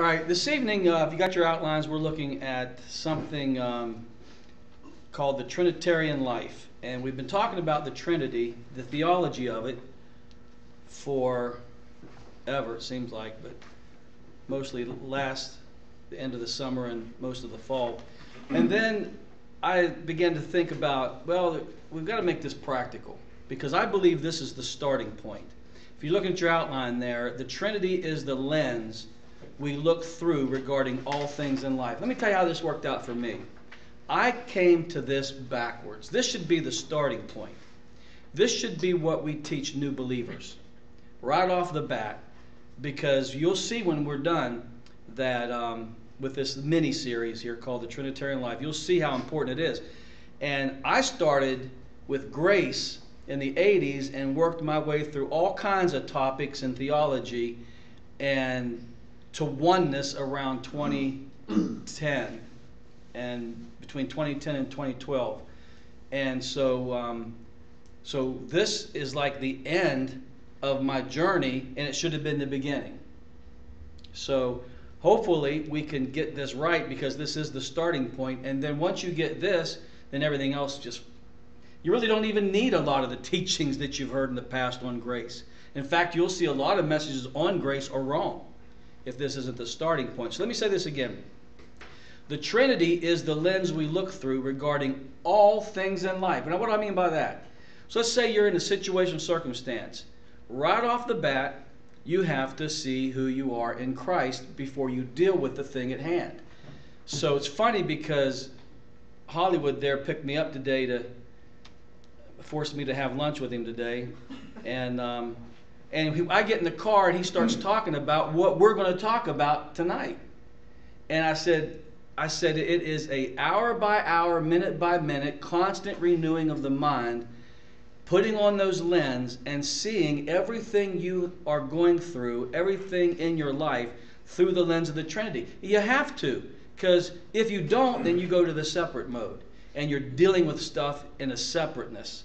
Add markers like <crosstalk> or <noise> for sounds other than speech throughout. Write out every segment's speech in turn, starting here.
All right, this evening, uh, if you got your outlines, we're looking at something um, called the Trinitarian life. And we've been talking about the Trinity, the theology of it, for ever, it seems like, but mostly last the end of the summer and most of the fall. And then I began to think about, well, we've got to make this practical because I believe this is the starting point. If you look at your outline there, the Trinity is the lens we look through regarding all things in life. Let me tell you how this worked out for me. I came to this backwards. This should be the starting point. This should be what we teach new believers right off the bat, because you'll see when we're done that um, with this mini series here called the Trinitarian Life, you'll see how important it is. And I started with grace in the 80s and worked my way through all kinds of topics in theology and to oneness around 2010 and between 2010 and 2012. And so, um, so this is like the end of my journey, and it should have been the beginning. So hopefully we can get this right because this is the starting point. And then once you get this, then everything else just you really don't even need a lot of the teachings that you've heard in the past on grace. In fact, you'll see a lot of messages on grace are wrong if this isn't the starting point. So let me say this again. The Trinity is the lens we look through regarding all things in life. Now, what do I mean by that? So let's say you're in a situation, circumstance. Right off the bat, you have to see who you are in Christ before you deal with the thing at hand. So it's funny because Hollywood there picked me up today to force me to have lunch with him today, and um, and I get in the car and he starts hmm. talking about what we're going to talk about tonight, and I said. I said it is a hour by hour, minute by minute, constant renewing of the mind, putting on those lens and seeing everything you are going through, everything in your life through the lens of the Trinity. You have to, because if you don't, then you go to the separate mode and you're dealing with stuff in a separateness.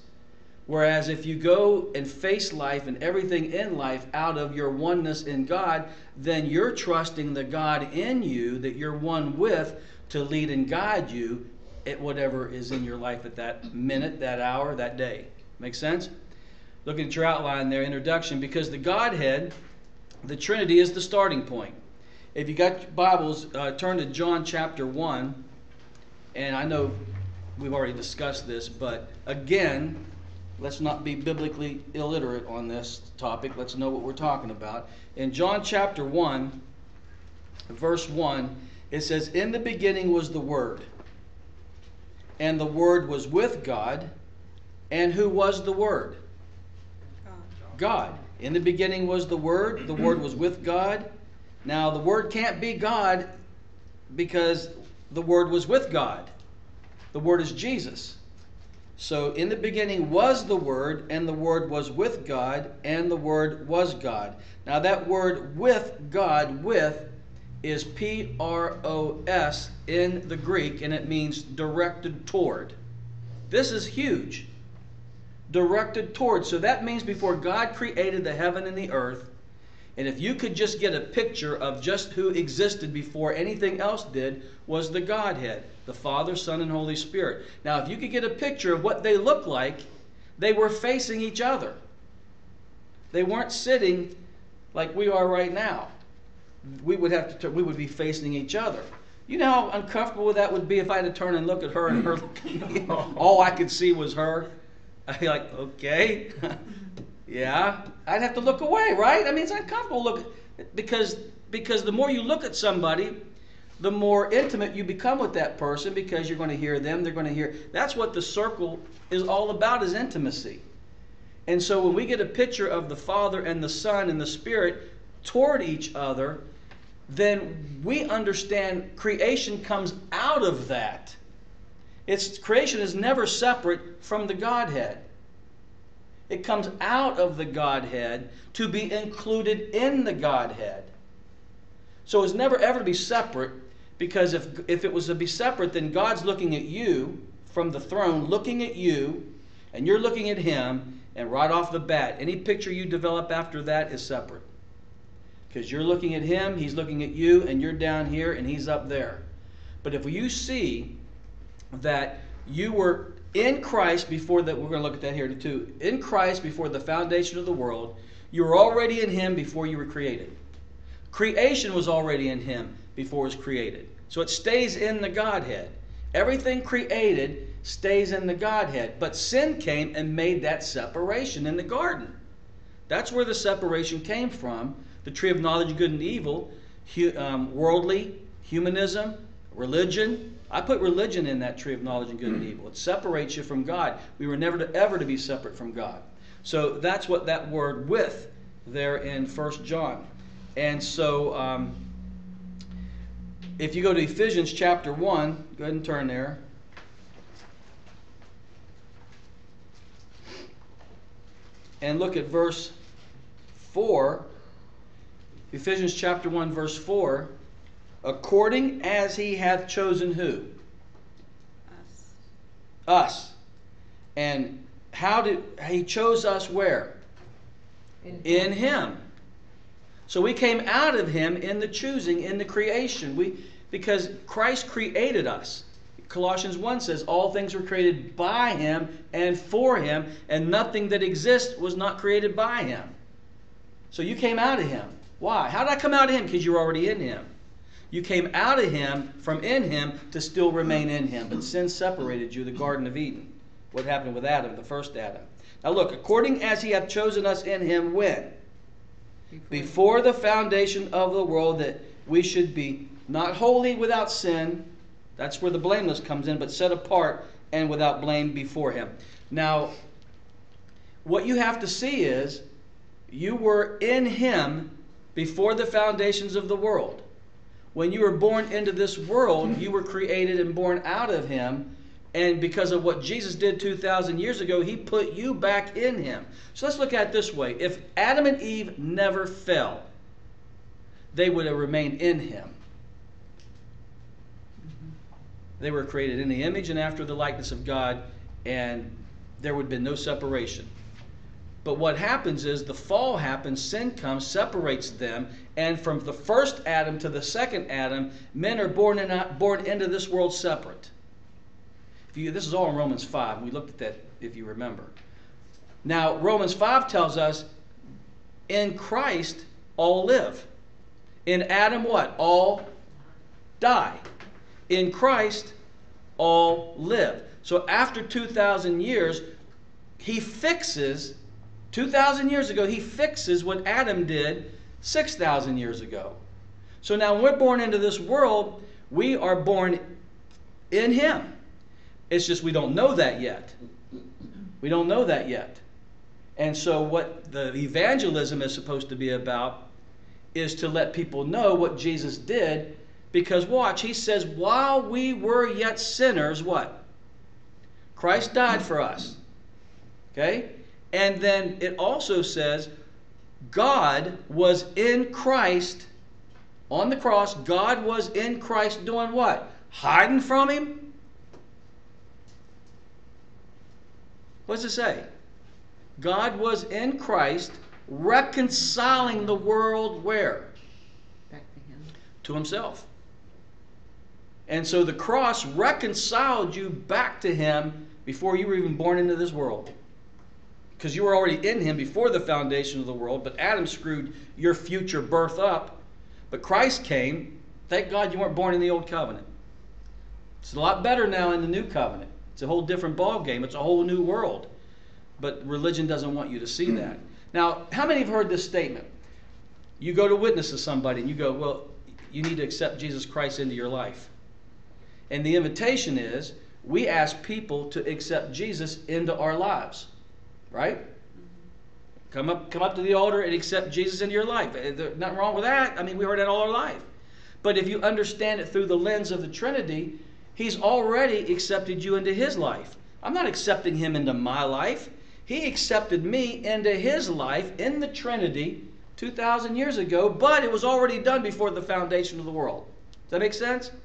Whereas if you go and face life and everything in life out of your oneness in God, then you're trusting the God in you that you're one with to lead and guide you at whatever is in your life at that minute, that hour, that day. Make sense? Look at your outline there, introduction, because the Godhead, the Trinity, is the starting point. If you got Bibles, uh, turn to John chapter 1. And I know we've already discussed this, but again, Let's not be biblically illiterate on this topic. Let's know what we're talking about. In John chapter 1, verse 1, it says, In the beginning was the Word, and the Word was with God. And who was the Word? God. God. In the beginning was the Word, the Word was with God. Now, the Word can't be God because the Word was with God. The Word is Jesus. So in the beginning was the Word, and the Word was with God, and the Word was God. Now that word with God, with, is P R O S in the Greek, and it means directed toward. This is huge. Directed toward. So that means before God created the heaven and the earth, and if you could just get a picture of just who existed before anything else did, was the Godhead, the Father, Son, and Holy Spirit. Now, if you could get a picture of what they looked like, they were facing each other. They weren't sitting like we are right now. We would have to turn, we would be facing each other. You know how uncomfortable that would be if I had to turn and look at her and her <laughs> all I could see was her. <laughs> I'd be like, okay. <laughs> Yeah, I'd have to look away, right? I mean, it's uncomfortable look because because the more you look at somebody, the more intimate you become with that person because you're going to hear them, they're going to hear. That's what the circle is all about is intimacy. And so when we get a picture of the Father and the Son and the Spirit toward each other, then we understand creation comes out of that. It's creation is never separate from the Godhead. It comes out of the Godhead to be included in the Godhead. So it's never ever to be separate because if, if it was to be separate, then God's looking at you from the throne, looking at you, and you're looking at Him, and right off the bat, any picture you develop after that is separate. Because you're looking at him, he's looking at you, and you're down here, and he's up there. But if you see that you were in Christ before that, we're going to look at that here too. In Christ before the foundation of the world, you were already in him before you were created. Creation was already in him before it was created. So it stays in the Godhead. Everything created stays in the Godhead. But sin came and made that separation in the garden. That's where the separation came from. The tree of knowledge of good and evil, um, worldly, humanism, religion. I put religion in that tree of knowledge of good and evil. It separates you from God. We were never to, ever to be separate from God. So that's what that word with there in First John. And so um, if you go to Ephesians chapter 1, go ahead and turn there. And look at verse 4. Ephesians chapter 1, verse 4. According as he hath chosen who? Us. Us. And how did he chose us where? In, In him. So we came out of him in the choosing, in the creation. We because Christ created us. Colossians 1 says, All things were created by him and for him, and nothing that exists was not created by him. So you came out of him. Why? How did I come out of him? Because you're already in him. You came out of him from in him to still remain in him. But sin separated you, the Garden of Eden. What happened with Adam, the first Adam. Now look, according as he hath chosen us in him when? Before the foundation of the world that we should be not holy without sin. That's where the blameless comes in, but set apart and without blame before him. Now, what you have to see is you were in him before the foundations of the world. When you were born into this world, you were created and born out of him and because of what Jesus did 2,000 years ago, he put you back in him. So let's look at it this way. If Adam and Eve never fell, they would have remained in him. They were created in the image and after the likeness of God, and there would have been no separation. But what happens is the fall happens, sin comes, separates them, and from the first Adam to the second Adam, men are born, in, born into this world separate. You, this is all in Romans 5. We looked at that if you remember. Now, Romans 5 tells us in Christ all live. In Adam, what? All die. In Christ, all live. So after 2,000 years, he fixes, 2,000 years ago, he fixes what Adam did 6,000 years ago. So now when we're born into this world, we are born in him. It's just we don't know that yet. We don't know that yet. And so, what the evangelism is supposed to be about is to let people know what Jesus did. Because, watch, he says, while we were yet sinners, what? Christ died for us. Okay? And then it also says, God was in Christ on the cross. God was in Christ doing what? Hiding from him? What does it say? God was in Christ reconciling the world where? Back to him. To himself. And so the cross reconciled you back to him before you were even born into this world. Because you were already in him before the foundation of the world, but Adam screwed your future birth up. But Christ came. Thank God you weren't born in the old covenant. It's a lot better now in the new covenant. It's a whole different ball game. It's a whole new world. But religion doesn't want you to see <clears throat> that. Now, how many have heard this statement? You go to witness to somebody and you go, well, you need to accept Jesus Christ into your life. And the invitation is we ask people to accept Jesus into our lives. Right? Come up, come up to the altar and accept Jesus into your life. Eh, there's nothing wrong with that. I mean, we heard that all our life. But if you understand it through the lens of the Trinity, He's already accepted you into His life. I'm not accepting Him into my life. He accepted me into His life in the Trinity 2,000 years ago, but it was already done before the foundation of the world. Does that make sense? Mm-hmm.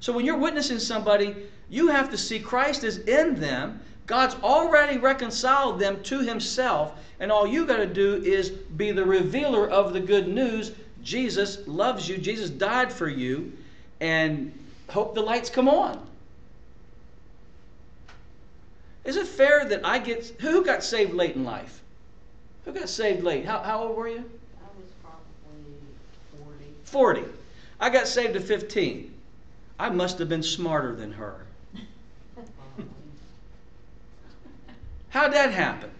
So when you're witnessing somebody, you have to see Christ is in them. God's already reconciled them to Himself, and all you got to do is be the revealer of the good news Jesus loves you, Jesus died for you, and hope the lights come on. Is it fair that I get who got saved late in life? Who got saved late? How, how old were you? I was probably forty. 40. I got saved at 15. I must have been smarter than her. <laughs> How'd that happen?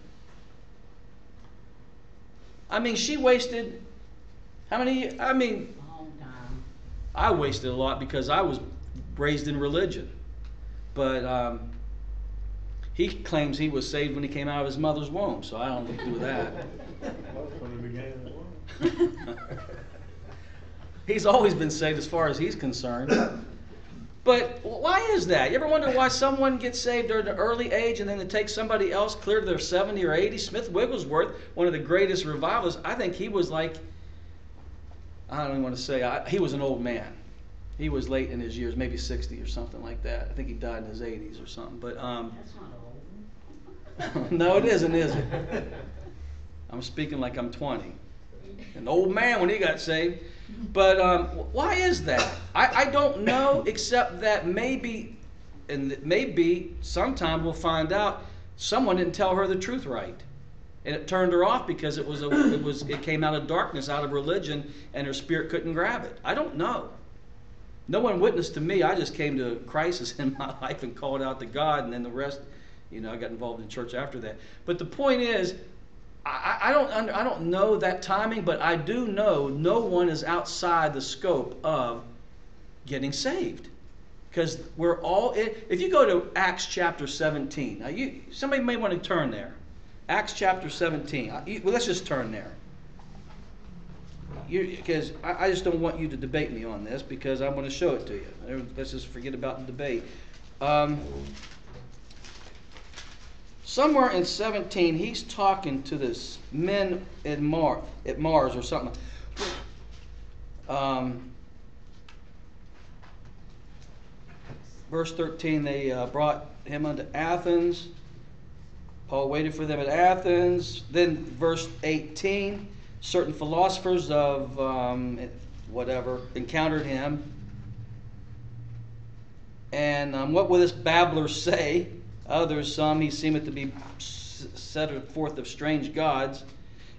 I mean, she wasted how many? I mean, Long time. I wasted a lot because I was raised in religion. But um, he claims he was saved when he came out of his mother's womb, so I don't to do with that. When it began at one. he's always been saved as far as he's concerned. But why is that? You ever wonder why someone gets saved at an early age and then it takes somebody else clear to their 70 or 80? Smith Wigglesworth, one of the greatest revivalists, I think he was like, I don't even want to say, I, he was an old man. He was late in his years, maybe 60 or something like that. I think he died in his 80s or something. But um, That's not old. <laughs> no, it isn't, is it? I'm speaking like I'm 20. An old man when he got saved. But um, why is that? I, I don't know, except that maybe, and maybe sometime we'll find out someone didn't tell her the truth right, and it turned her off because it was a, it was it came out of darkness, out of religion, and her spirit couldn't grab it. I don't know. No one witnessed to me. I just came to a crisis <laughs> in my life and called out to God, and then the rest, you know, I got involved in church after that. But the point is, I, I don't under, I don't know that timing, but I do know no one is outside the scope of getting saved, because we're all. If you go to Acts chapter 17, now you somebody may want to turn there. Acts chapter 17. Uh, Well, let's just turn there. Because I, I just don't want you to debate me on this because I'm going to show it to you. Let's just forget about the debate. Um, somewhere in 17, he's talking to this men at, Mar- at Mars or something. Um, verse 13, they uh, brought him unto Athens. Paul waited for them at Athens. Then, verse 18, certain philosophers of um, whatever encountered him. And um, what will this babbler say? Others, some, he seemeth to be set forth of strange gods.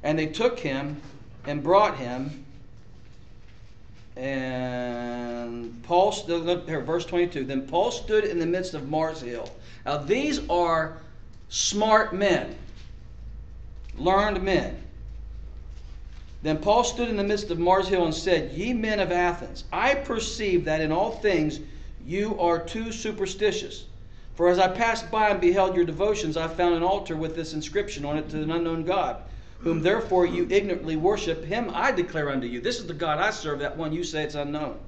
And they took him and brought him. And Paul, stood, look here, verse 22. Then Paul stood in the midst of Mars Hill. Now, these are smart men, learned men. Then Paul stood in the midst of Mars Hill and said, Ye men of Athens, I perceive that in all things you are too superstitious. For as I passed by and beheld your devotions, I found an altar with this inscription on it to an unknown God, whom therefore you ignorantly worship. Him I declare unto you. This is the God I serve, that one you say it's unknown.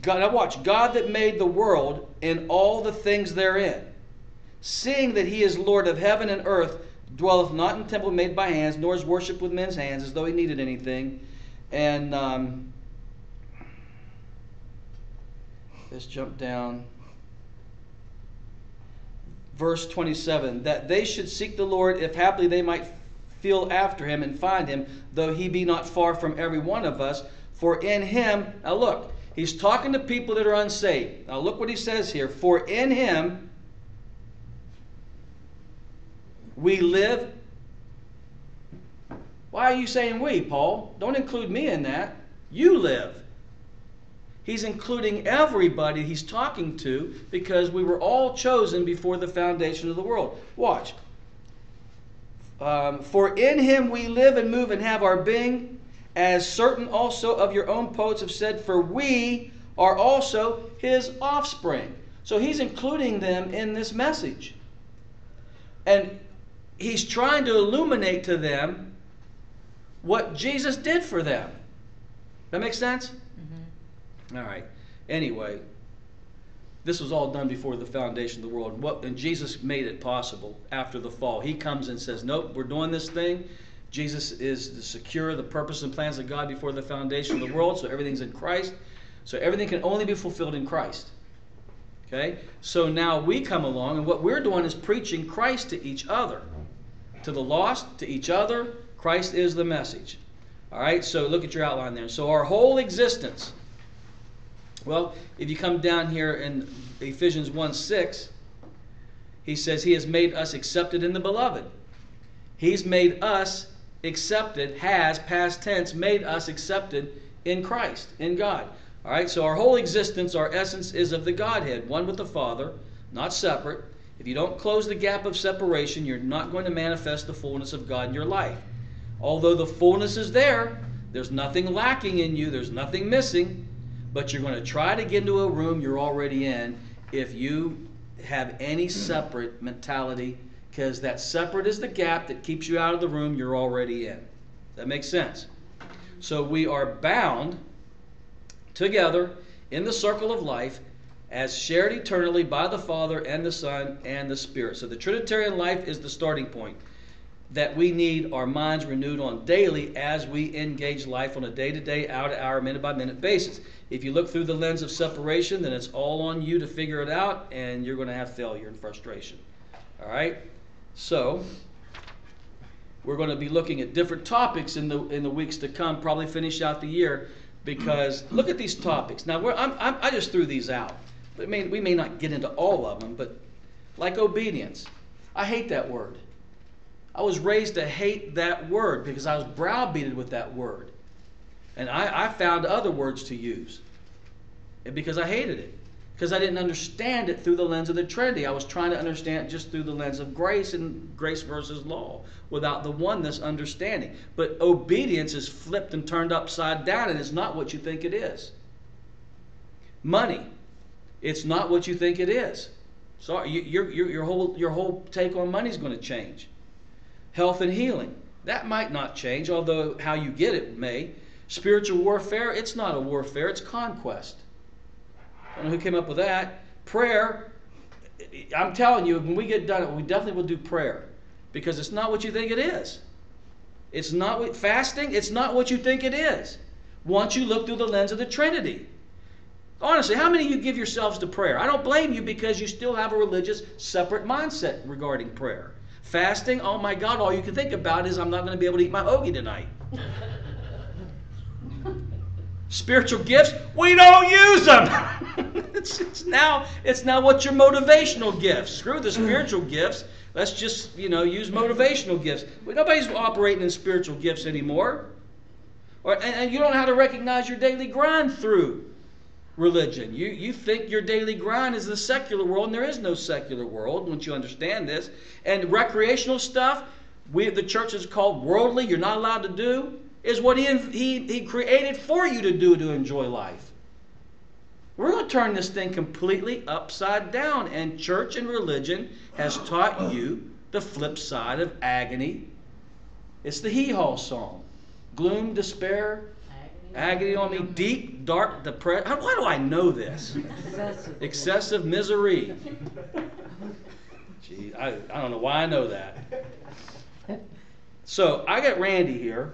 God, now watch, God that made the world and all the things therein, seeing that he is Lord of heaven and earth, dwelleth not in temple made by hands, nor is worshipped with men's hands, as though he needed anything. And um, let's jump down. Verse 27 that they should seek the Lord, if haply they might feel after him and find him, though he be not far from every one of us. For in him, now look, he's talking to people that are unsaved. Now look what he says here. For in him we live. Why are you saying we, Paul? Don't include me in that. You live. He's including everybody he's talking to because we were all chosen before the foundation of the world. Watch. Um, For in him we live and move and have our being, as certain also of your own poets have said, for we are also his offspring. So he's including them in this message. And he's trying to illuminate to them what Jesus did for them. That makes sense? Mm-hmm. All right. Anyway, this was all done before the foundation of the world. What and Jesus made it possible after the fall. He comes and says, "Nope, we're doing this thing." Jesus is to secure the purpose and plans of God before the foundation of the world, so everything's in Christ. So everything can only be fulfilled in Christ. Okay? So now we come along, and what we're doing is preaching Christ to each other. To the lost, to each other, Christ is the message. All right, so look at your outline there. So our whole existence. Well, if you come down here in Ephesians 1 6, he says, He has made us accepted in the beloved. He's made us accepted, has, past tense, made us accepted in Christ, in God. All right, so our whole existence, our essence is of the Godhead, one with the Father, not separate. If you don't close the gap of separation, you're not going to manifest the fullness of God in your life. Although the fullness is there, there's nothing lacking in you, there's nothing missing, but you're going to try to get into a room you're already in if you have any separate mentality, because that separate is the gap that keeps you out of the room you're already in. That makes sense? So we are bound together in the circle of life as shared eternally by the Father and the Son and the Spirit. So the Trinitarian life is the starting point that we need our minds renewed on daily as we engage life on a day to day, hour to hour, minute by minute basis. If you look through the lens of separation, then it's all on you to figure it out, and you're going to have failure and frustration. All right? So, we're going to be looking at different topics in the, in the weeks to come, probably finish out the year, because look at these topics. Now, I'm, I'm, I just threw these out. We may not get into all of them, but like obedience. I hate that word. I was raised to hate that word because I was browbeaten with that word. And I, I found other words to use and because I hated it. Because I didn't understand it through the lens of the Trinity. I was trying to understand just through the lens of grace and grace versus law without the oneness understanding. But obedience is flipped and turned upside down, and it's not what you think it is. Money, it's not what you think it is. Sorry, your, your, your, whole, your whole take on money is going to change. Health and healing, that might not change, although how you get it may. Spiritual warfare, it's not a warfare, it's conquest. I don't know who came up with that. Prayer, I'm telling you, when we get done, we definitely will do prayer because it's not what you think it is. It's not what, fasting, it's not what you think it is. Once you look through the lens of the Trinity. Honestly, how many of you give yourselves to prayer? I don't blame you because you still have a religious, separate mindset regarding prayer. Fasting, oh my God, all you can think about is I'm not going to be able to eat my hoagie tonight. <laughs> Spiritual gifts, we don't use them. <laughs> it's, it's, now it's now what's your motivational gifts? Screw the spiritual gifts. Let's just you know use motivational gifts. Nobody's operating in spiritual gifts anymore. Or, and, and you don't know how to recognize your daily grind through religion. You, you think your daily grind is the secular world, and there is no secular world once you understand this. And recreational stuff, we the church is called worldly, you're not allowed to do, is what he, he, he created for you to do to enjoy life. We're going to turn this thing completely upside down, and church and religion has taught you the flip side of agony. It's the hee haw song gloom, despair, agony on me, deep, dark depression. Why do I know this? Excessive. Excessive misery. Gee, I, I don't know why I know that. So I got Randi here.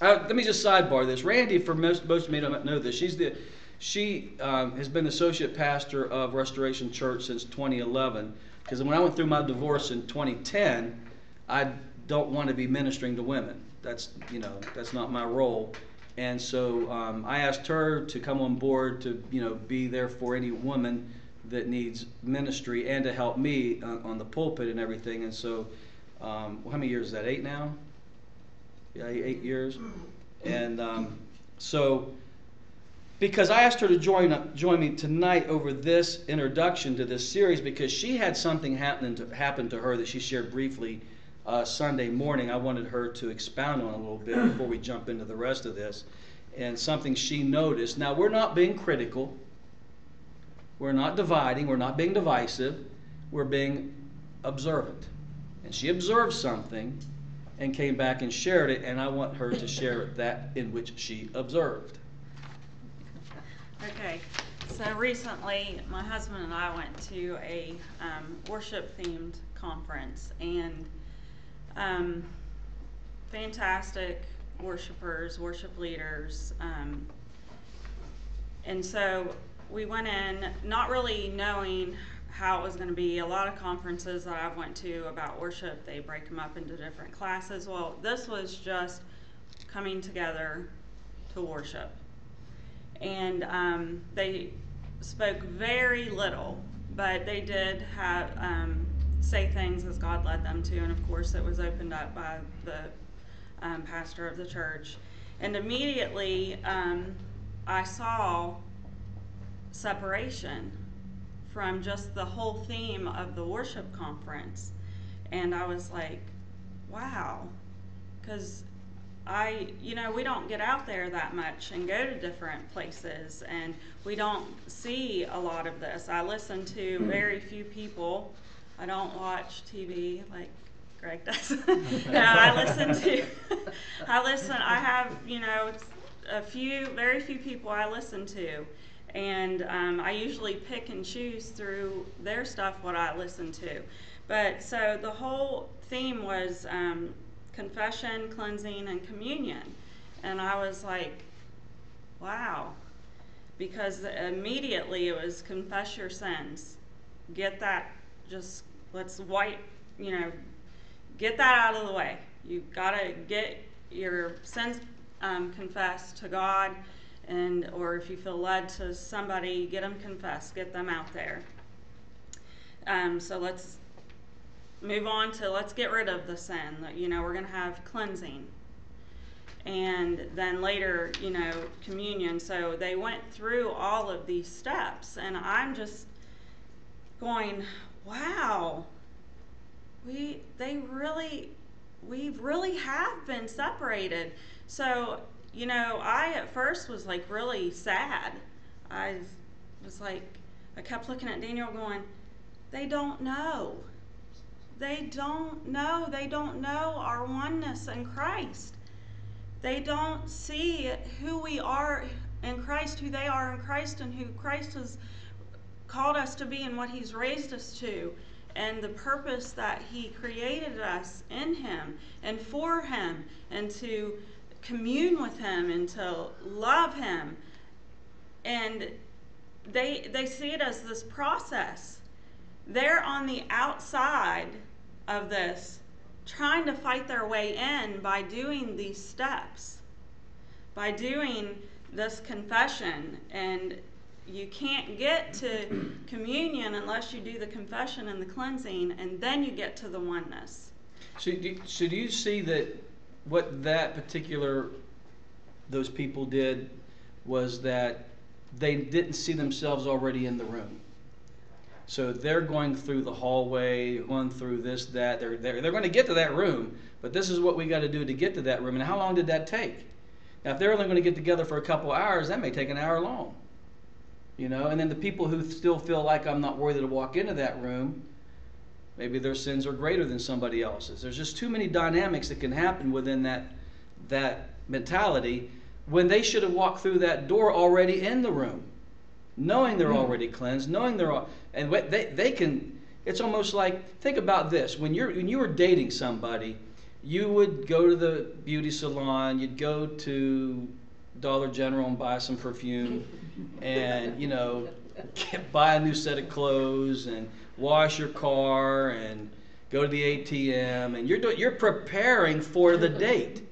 Uh, let me just sidebar this. Randi, for most, most of me don't know this, she's the, she um, has been associate pastor of Restoration Church since 2011. Because when I went through my divorce in 2010, I don't want to be ministering to women. That's you know that's not my role. And so um, I asked her to come on board to, you know, be there for any woman that needs ministry and to help me on, on the pulpit and everything. And so, um, how many years is that? Eight now? Yeah, eight years. And um, so, because I asked her to join join me tonight over this introduction to this series, because she had something happening to happen to her that she shared briefly uh, Sunday morning, I wanted her to expound on a little bit before we jump into the rest of this. And something she noticed. Now, we're not being critical, we're not dividing, we're not being divisive, we're being observant. And she observed something and came back and shared it, and I want her to share that in which she observed. Okay, so recently my husband and I went to a um, worship themed conference, and um, fantastic worshipers, worship leaders. Um, and so we went in not really knowing how it was going to be. A lot of conferences that I've went to about worship, they break them up into different classes. Well, this was just coming together to worship. And um, they spoke very little, but they did have um, say things as God led them to, and of course it was opened up by the um, pastor of the church. And immediately um, I saw separation from just the whole theme of the worship conference. And I was like, wow. Because I, you know, we don't get out there that much and go to different places, and we don't see a lot of this. I listen to very few people. I don't watch TV like Greg does. <laughs> no, I listen to, I listen, I have, you know, a few, very few people I listen to. And um, I usually pick and choose through their stuff what I listen to. But so the whole theme was um, confession, cleansing, and communion. And I was like, wow. Because immediately it was confess your sins. Get that, just let's wipe, you know, get that out of the way. You've got to get your sins um, confessed to God, and or if you feel led to somebody, get them confessed, get them out there. Um, so let's move on to let's get rid of the sin. You know, we're going to have cleansing. And then later, you know, communion. So they went through all of these steps, and I'm just going, wow, we they really we really have been separated. So, you know, I at first was like really sad. I was like I kept looking at Daniel going, they don't know. They don't know. They don't know our oneness in Christ. They don't see who we are in Christ, who they are in Christ, and who Christ has called us to be and what He's raised us to and the purpose that He created us in Him and for Him and to commune with Him and to love Him. And they, they see it as this process. They're on the outside of this, trying to fight their way in by doing these steps, by doing this confession and you can't get to communion unless you do the confession and the cleansing, and then you get to the oneness. So, do, so do you see that what that particular those people did was that they didn't see themselves already in the room. So they're going through the hallway, going through this, that. They're, they're, they're going to get to that room, but this is what we got to do to get to that room. And how long did that take? Now, if they're only going to get together for a couple hours, that may take an hour long. You know, and then the people who still feel like I'm not worthy to walk into that room, maybe their sins are greater than somebody else's. There's just too many dynamics that can happen within that that mentality when they should have walked through that door already in the room, knowing they're hmm. already cleansed, knowing they're all, and they they can. It's almost like think about this: when you're when you were dating somebody, you would go to the beauty salon, you'd go to Dollar General and buy some perfume, and you know, get, buy a new set of clothes and wash your car and go to the ATM, and you're do, you're preparing for the date.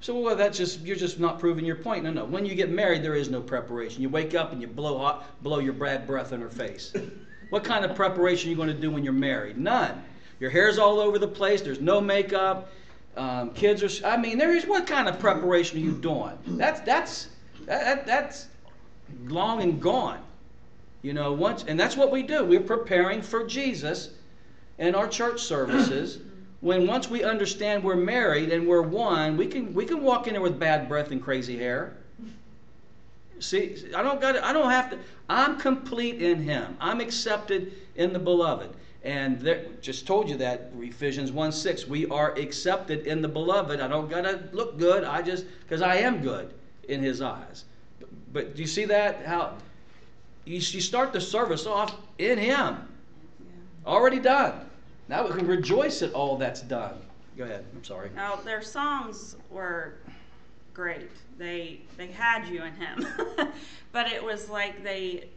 So well, that's just you're just not proving your point. No, no. When you get married, there is no preparation. You wake up and you blow hot, blow your bad breath in her face. What kind of preparation are you going to do when you're married? None. Your hair's all over the place. There's no makeup. Um, kids are. I mean, there is. What kind of preparation are you doing? That's that's that, that, that's long and gone. You know, once and that's what we do. We're preparing for Jesus in our church services. <clears throat> when once we understand we're married and we're one, we can we can walk in there with bad breath and crazy hair. See, I don't got I don't have to. I'm complete in Him. I'm accepted in the Beloved. And there, just told you that Ephesians 1 6, we are accepted in the beloved. I don't got to look good. I just, because I am good in his eyes. But, but, do you see that? How you, you start the service off in him. Already done. Now we can rejoice at all that's done. Go ahead. I'm sorry. Now, their songs were great. They they had you in him. <laughs> but it was like they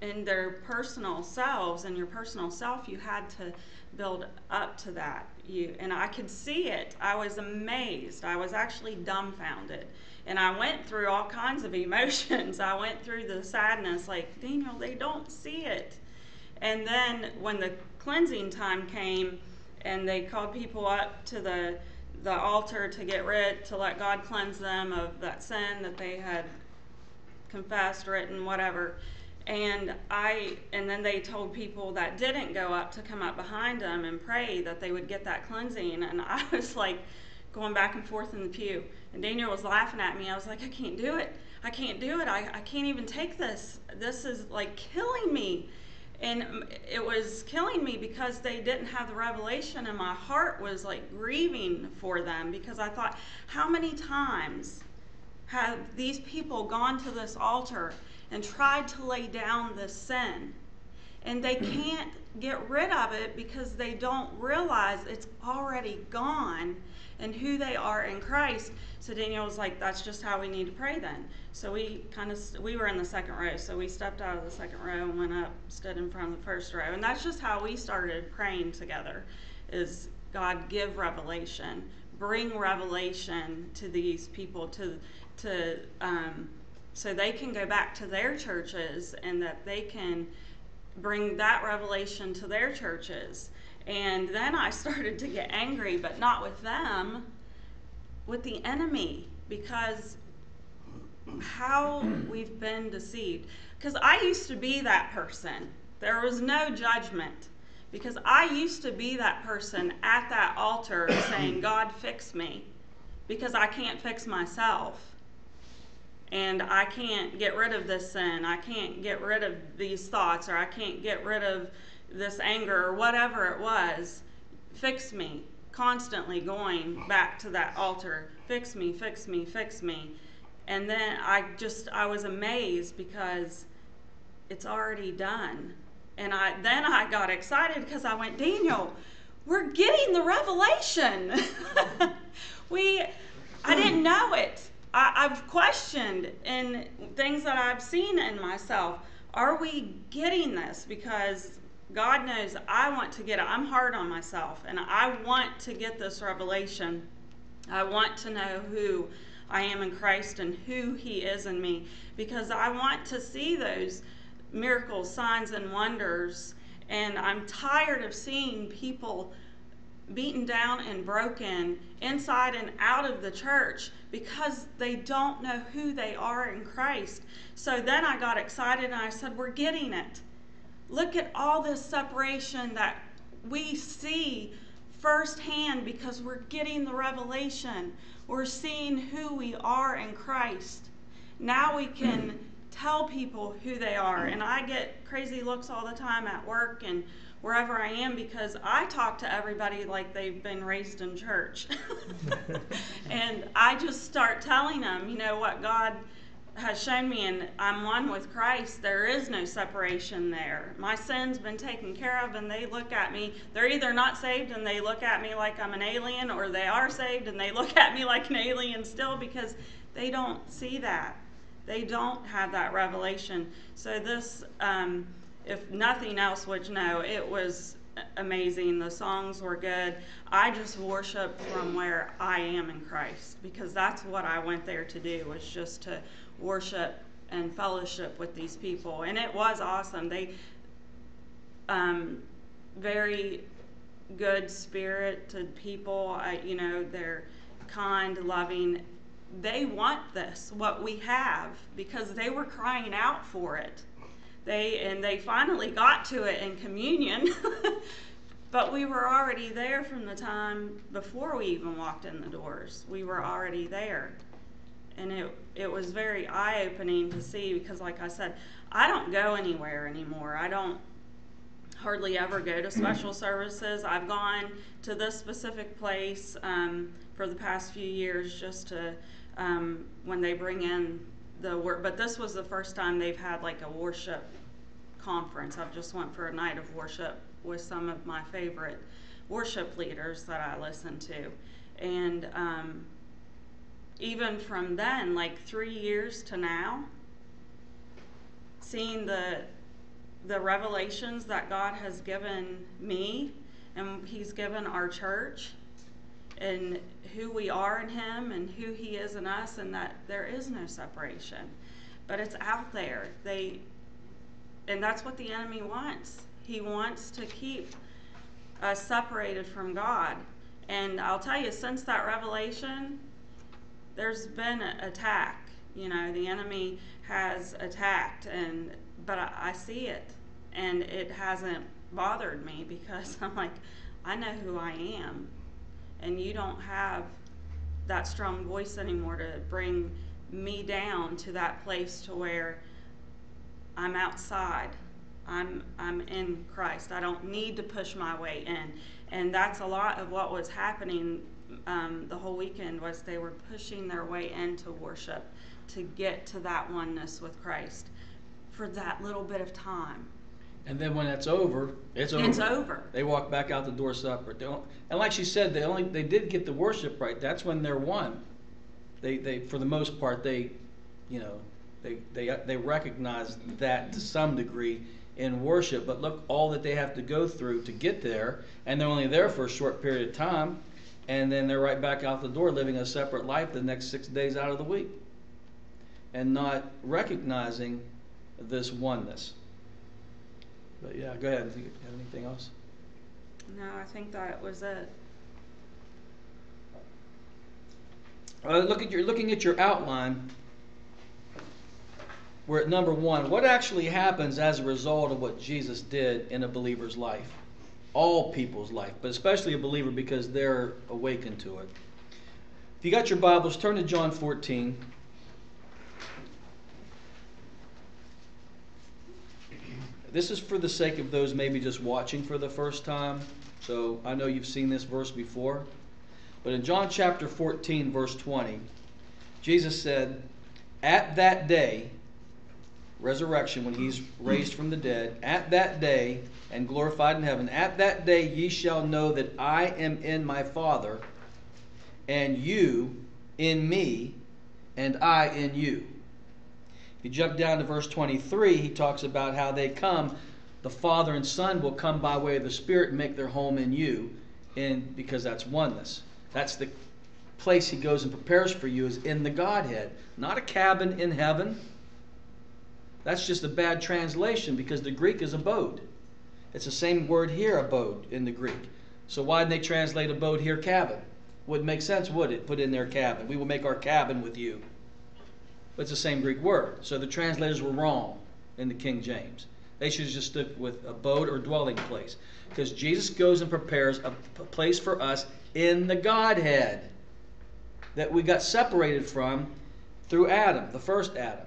in their personal selves and your personal self, you had to build up to that. You and I could see it. I was amazed. I was actually dumbfounded. And I went through all kinds of emotions. <laughs> I went through the sadness, like, Daniel, they don't see it. And then when the cleansing time came and they called people up to the the altar to get rid to let God cleanse them of that sin that they had confessed, written, whatever. And I and then they told people that didn't go up to come up behind them and pray that they would get that cleansing. And <laughs> I was like going back and forth in the pew. And Daniel was laughing at me. I was like, I can't do it. I can't do it. I, I can't even take this. This is like killing me. And it was killing me because they didn't have the revelation, and my heart was like grieving for them because I thought, how many times have these people gone to this altar and tried to lay down this sin? And they <clears throat> can't get rid of it because they don't realize it's already gone and who they are in Christ. So Daniel was like, that's just how we need to pray then. So we kind of, we were in the second row, so we stepped out of the second row and went up, stood in front of the first row. And that's just how we started praying together is God give revelation, bring revelation to these people to, to, um, so they can go back to their churches and that they can bring that revelation to their churches. And then I <laughs> started to get angry, but not with them, with the enemy, because how we've been deceived. Because I used to be that person. There was no judgment. Because I used to be that person at that altar <coughs> saying, God, fix me. Because I can't fix myself. And I can't get rid of this sin. I can't get rid of these thoughts, or I can't get rid of this anger or whatever it was, fix me, constantly going back to that altar, fix me, fix me, fix me. And then I just, I was amazed because it's already done. And I, then I got excited because I went, Daniel, we're getting the revelation. <laughs> we, I didn't know it. I, I've questioned in things that I've seen in myself. Are we getting this? Because God knows I want to get it. I'm hard on myself, and I want to get this revelation. I want to know who I am in Christ and who He is in me because I want to see those miracles, signs, and wonders. And I'm tired of seeing people beaten down and broken inside and out of the church because they don't know who they are in Christ. So then I got excited and I said, We're getting it. Look at all this separation that we see firsthand because we're getting the revelation. We're seeing who we are in Christ. Now we can tell people who they are. And I get crazy looks all the time at work and wherever I am because I talk to everybody like they've been raised in church. <laughs> and I just start telling them, you know, what God has shown me, and I'm one with Christ, there is no separation there. My sin's been taken care of, and they look at me. They're either not saved and they look at me like I'm an alien, or they are saved and they <laughs> look at me like an alien still because they don't see that. They don't have that revelation. So, this, um, if nothing else which no, it was amazing. The songs were good. I just worship from where I am in Christ because that's what I went there to do was just to worship and fellowship with these people. And it was awesome. They, um, very good spirited people. I, you know, they're kind, loving. They want this, what we have, because they were crying out for it. They and they finally got to it in communion. <laughs> but we were already there from the time before we even walked in the doors. We were already there and it it was very eye opening to see because, like I said, I don't go anywhere anymore. I don't hardly ever go to special services. I've gone to this specific place um, for the past few years just to um, when they bring in the work. But this was the first time they've had like a worship conference. I've just went for a night of worship with some of my favorite worship leaders that I listen to, and um, even from then, like three years to now, seeing the the revelations that God has given me and He's given our church and who we are in Him and who He is in us, and that there is no separation. But it's out there. They, and that's what the enemy wants. He wants to keep us separated from God. And I'll tell you, since that revelation, there's been an attack. You know, the enemy has attacked, and but I, I see it, and it hasn't bothered me because <laughs> I'm like, I know who I am, and you don't have that strong voice anymore to bring me down to that place to where I'm outside. I'm I'm in Christ. I don't need to push my way in, and that's a lot of what was happening um, the whole weekend was they were pushing their way into worship to get to that oneness with Christ for that little bit of time. And then when it's over, it's over. It's over. They walk back out the door separate. They don't, and like she said, they only they did get the worship right. That's when they're one. They they for the most part they, you know, they they they recognize that to some degree in worship. But look, all that they have to go through to get there, and they're only there for a short period of time, and then they're right back out the door living a separate life the next six days out of the week, and not recognizing this oneness. But yeah, go ahead. Do you have anything else? No, I think that was it. Uh, look at your looking at your outline. We're at number one. What actually happens as a result of what Jesus did in a believer's life? All people's life, but especially a believer because they're awakened to it. If you got your Bibles, turn to John 14. This is for the sake of those maybe just watching for the first time. So I know you've seen this verse before. But in John chapter 14, verse 20, Jesus said, At that day, resurrection, when he's raised from the dead, at that day and glorified in heaven, at that day ye shall know that I am in my Father, and you in me, and I in you. If you jump down to verse 23, he talks about how they come, the Father and Son will come by way of the Spirit and make their home in you, and because that's oneness. That's the place he goes and prepares for you is in the Godhead, not a cabin in heaven. That's just a bad translation because the Greek is abode. It's the same word here, abode, in the Greek. So why didn't they translate abode here, cabin? Wouldn't make sense, would it? Put in their cabin. We will make our cabin with you. But it's the same Greek word. So the translators were wrong in the King James. They should have just stuck with abode or dwelling place. Because Jesus goes and prepares a place for us in the Godhead that we got separated from through Adam, the first Adam.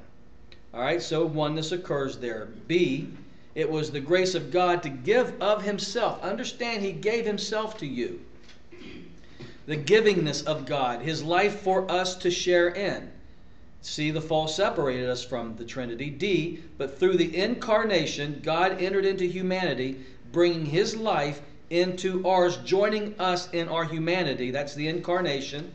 All right, so oneness occurs there. B, it was the grace of God to give of Himself. Understand, He gave Himself to you. The givingness of God, His life for us to share in. See, the fall separated us from the Trinity. D, but through the incarnation, God entered into humanity, bringing His life into ours, joining us in our humanity. That's the incarnation.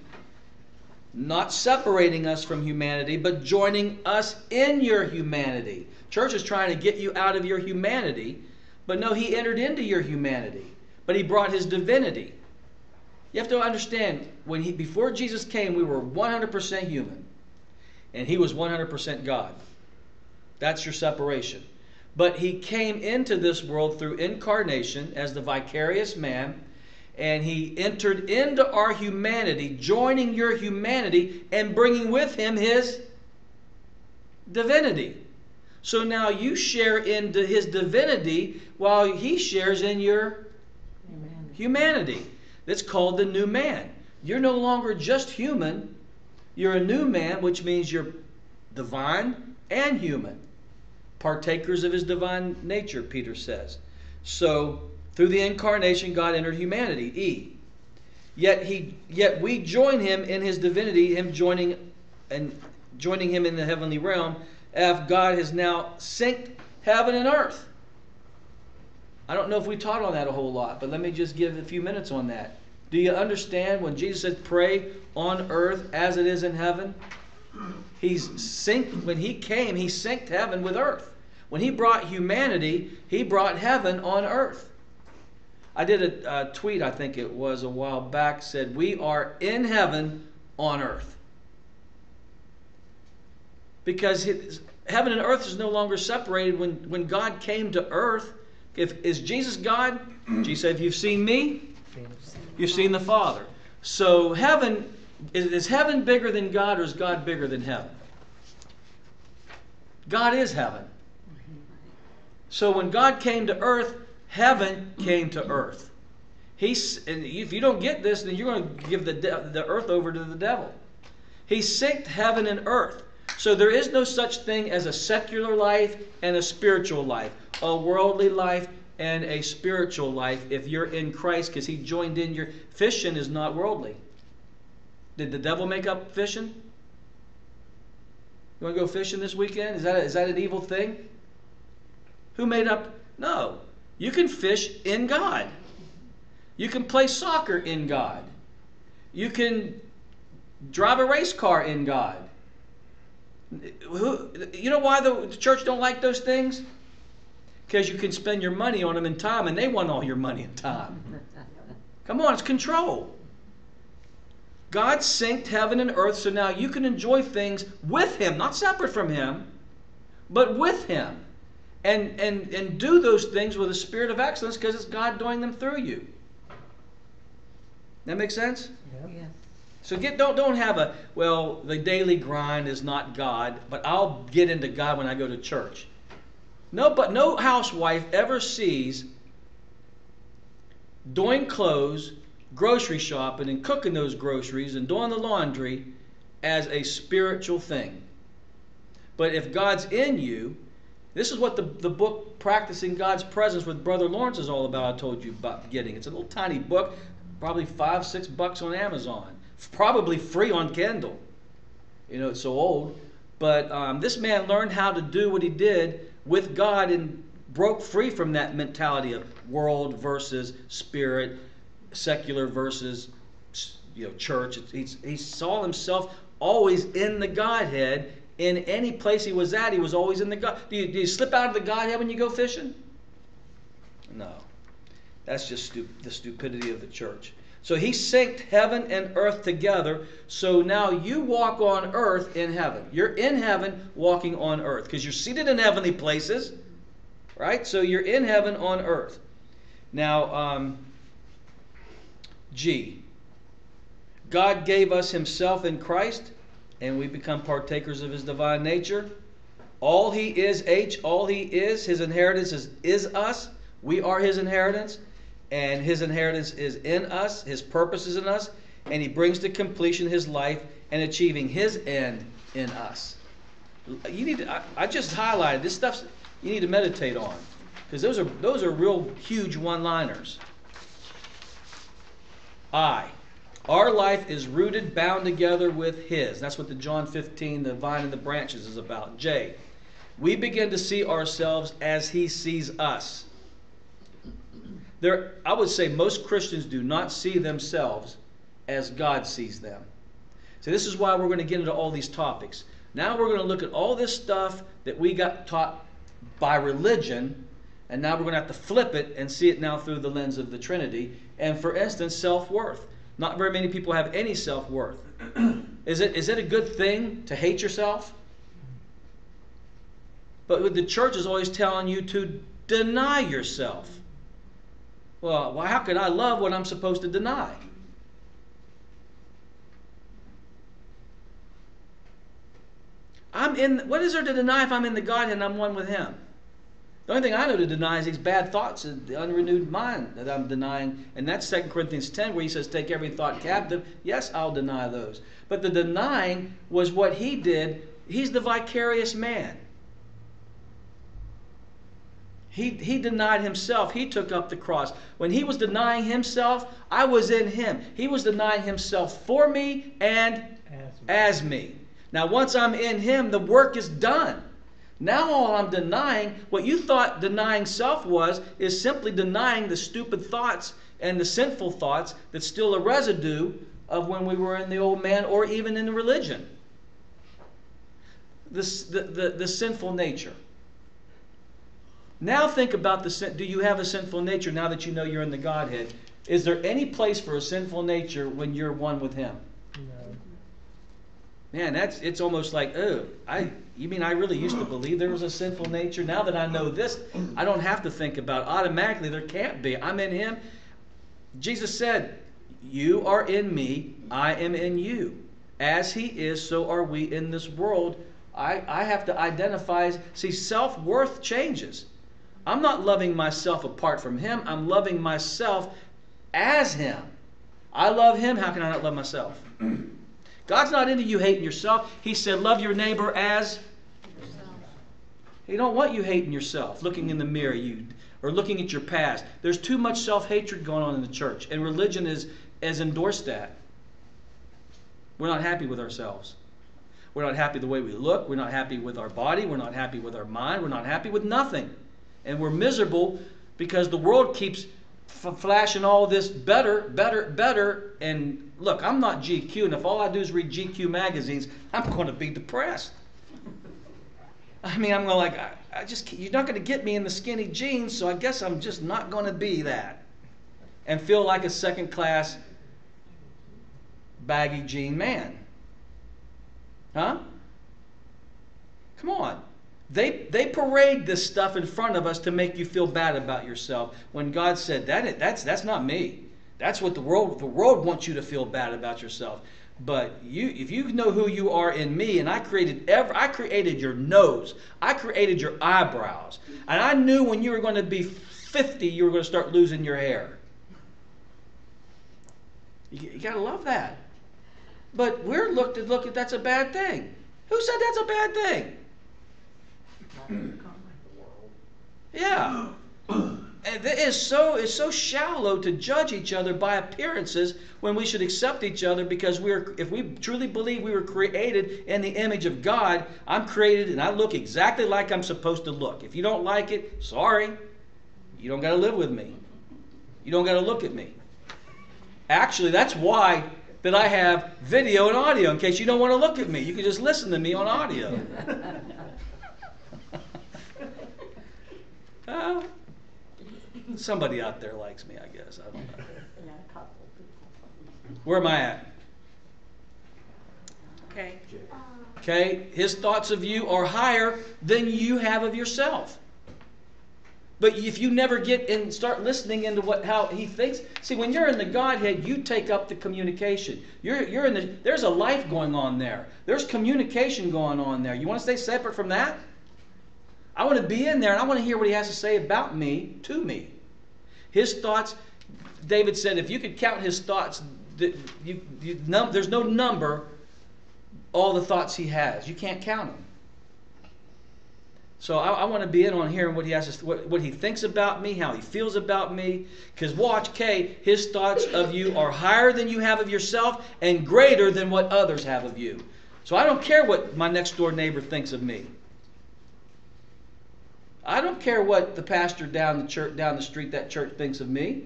Not separating us from humanity, but joining us in your humanity. Church is trying to get you out of your humanity, but no, He entered into your humanity, but He brought His divinity. You have to understand, when he, before Jesus came, we were 100% human, and He was 100% God. That's your separation. But he came into this world through incarnation as the vicarious man, and he entered into our humanity, joining your humanity and bringing with him his divinity. So now you share into his divinity while he shares in your Amen. humanity. That's called the new man. You're no longer just human, you're a new man, which means you're divine and human partakers of his divine nature, Peter says. So, through the incarnation, God entered humanity. E. Yet he, yet we join him in his divinity, him joining and joining him in the heavenly realm, as God has now synced heaven and earth. I don't know if we taught on that a whole lot, but let me just give a few minutes on that. Do you understand when Jesus said, "Pray on earth as it is in heaven"? He's synced when he came, he synced heaven with earth. When he brought humanity, he brought heaven on earth. I did a, a tweet, I think it was a while back, said, We are in heaven on earth. Because heaven and earth is no longer separated when, when God came to earth. If is Jesus God? Jesus said, If you've seen me, you've seen the Father. So heaven is, is heaven bigger than God or is God bigger than heaven? God is heaven. So when God came to earth, heaven came to earth. He's, and if you don't get this, then you're going to give the, the earth over to the devil. He synced heaven and earth. So there is no such thing as a secular life and a spiritual life, a worldly life and a spiritual life if you're in Christ because he joined in your fishing is not worldly. Did the devil make up fishing? You want to go fishing this weekend? Is that, is that an evil thing? Who made up? No. You can fish in God. You can play soccer in God. You can drive a race car in God. You know why the church don't like those things? Because you can spend your money on them in time, and they want all your money and time. Come on, it's control. God synced heaven and earth so now you can enjoy things with Him, not separate from Him, but with Him. And, and, and do those things with a spirit of excellence because it's God doing them through you. That makes sense? Yes. So get don't don't have a well the daily grind is not God, but I'll get into God when I go to church. No, but no housewife ever sees doing clothes, grocery shopping, and cooking those groceries and doing the laundry as a spiritual thing. But if God's in you, this is what the, the book Practicing God's Presence with Brother Lawrence is all about. I told you about getting. It's a little tiny book, probably five, six bucks on Amazon, probably free on Kindle. You know, it's so old. But um, this man learned how to do what he did with God and broke free from that mentality of world versus spirit, secular versus you know church. He saw himself always in the Godhead. In any place he was at, he was always in the God. Do you, do you slip out of the Godhead when you go fishing? No. That's just stu- the stupidity of the church. So he synced heaven and earth together. So now you walk on earth in heaven. You're in heaven walking on earth because you're seated in heavenly places, right? So you're in heaven on earth. Now, um, G. God gave us himself in Christ, and we become partakers of his divine nature. All he is, H, all he is, his inheritance is, is us. We are his inheritance and his inheritance is in us, his purpose is in us, and he brings to completion his life and achieving his end in us. You need to, I, I just highlighted this stuff you need to meditate on because those are those are real huge one-liners. I. Our life is rooted, bound together with His. That's what the John 15, the vine and the branches, is about. J. We begin to see ourselves as He sees us. There, I would say most Christians do not see themselves as God sees them. So this is why we're going to get into all these topics. Now we're going to look at all this stuff that we got taught by religion, and now we're going to have to flip it and see it now through the lens of the Trinity. And for instance, self-worth. Not very many people have any self-worth. <clears throat> is it is it a good thing to hate yourself? But the church is always telling you to deny yourself. Well, well, how could I love what I'm supposed to deny? I'm in. What is there to deny if I'm in the Godhead and I'm one with Him? The only thing I know to deny is these bad thoughts the unrenewed mind that I'm denying. And that's 2 Corinthians 10, where he says, Take every thought captive. Yes, I'll deny those. But the denying was what he did. He's the vicarious man. He, he denied himself. He took up the cross. When he was denying himself, I was in him. He was denying himself for me and as me. Now, once I'm in him, the work is done. Now, all I'm denying, what you thought denying self was, is simply denying the stupid thoughts and the sinful thoughts that's still a residue of when we were in the old man or even in the religion. This, the, the, the sinful nature. Now think about the sin. Do you have a sinful nature now that you know you're in the Godhead? Is there any place for a sinful nature when you're one with Him? Man, that's it's almost like, oh, I you mean I really used to believe there was a sinful nature? Now that I know this, I don't have to think about it. automatically there can't be. I'm in him. Jesus said, You are in me, I am in you. As he is, so are we in this world. I, I have to identify see, self-worth changes. I'm not loving myself apart from him. I'm loving myself as him. I love him. How can I not love myself? God's not into you hating yourself. He said, love your neighbor as yourself. He don't want you hating yourself, looking in the mirror, you or looking at your past. There's too much self-hatred going on in the church, and religion is has endorsed that. We're not happy with ourselves. We're not happy the way we look. We're not happy with our body. We're not happy with our mind. We're not happy with nothing. And we're miserable because the world keeps flashing all this better, better, better. And look, I'm not GQ, and if all I do is read GQ magazines, I'm going to be depressed. I mean, I'm going like, I, I just, you're not going to get me in the skinny jeans, so I guess I'm just not going to be that. And feel like a second class baggy jean man. Huh? Come on. They, they parade this stuff in front of us to make you feel bad about yourself. When God said that that's that's not me. That's what the world the world wants you to feel bad about yourself. But you if you know who you are in me and I created ever I created your nose. I created your eyebrows. And I knew when you were going to be 50 you were going to start losing your hair. You, you got to love that. But we're looked at look at that's a bad thing. Who said that's a bad thing? Yeah. It is so it's so shallow to judge each other by appearances when we should accept each other because we're if we truly believe we were created in the image of God, I'm created and I look exactly like I'm supposed to look. If you don't like it, sorry. You don't got to live with me. You don't got to look at me. Actually, that's why that I have video and audio in case you don't want to look at me. You can just listen to me on audio. <laughs> Uh, somebody out there likes me, I guess. I don't know. Where am I at? Okay. Okay, his thoughts of you are higher than you have of yourself. But if you never get and start listening into what how he thinks, see when you're in the Godhead, you take up the communication. You're you're in the there's a life going on there. There's communication going on there. You want to stay separate from that? I want to be in there and I want to hear what he has to say about me to me. His thoughts, David said, if you could count his thoughts, you, you, num, there's no number all the thoughts he has. You can't count them. So I, I, want to be in on hearing what he has, to, what, what he thinks about me, how he feels about me. Because watch, Kay, his thoughts of you are higher than you have of yourself and greater than what others have of you. So I don't care what my next door neighbor thinks of me. I don't care what the pastor down the church down the street that church thinks of me.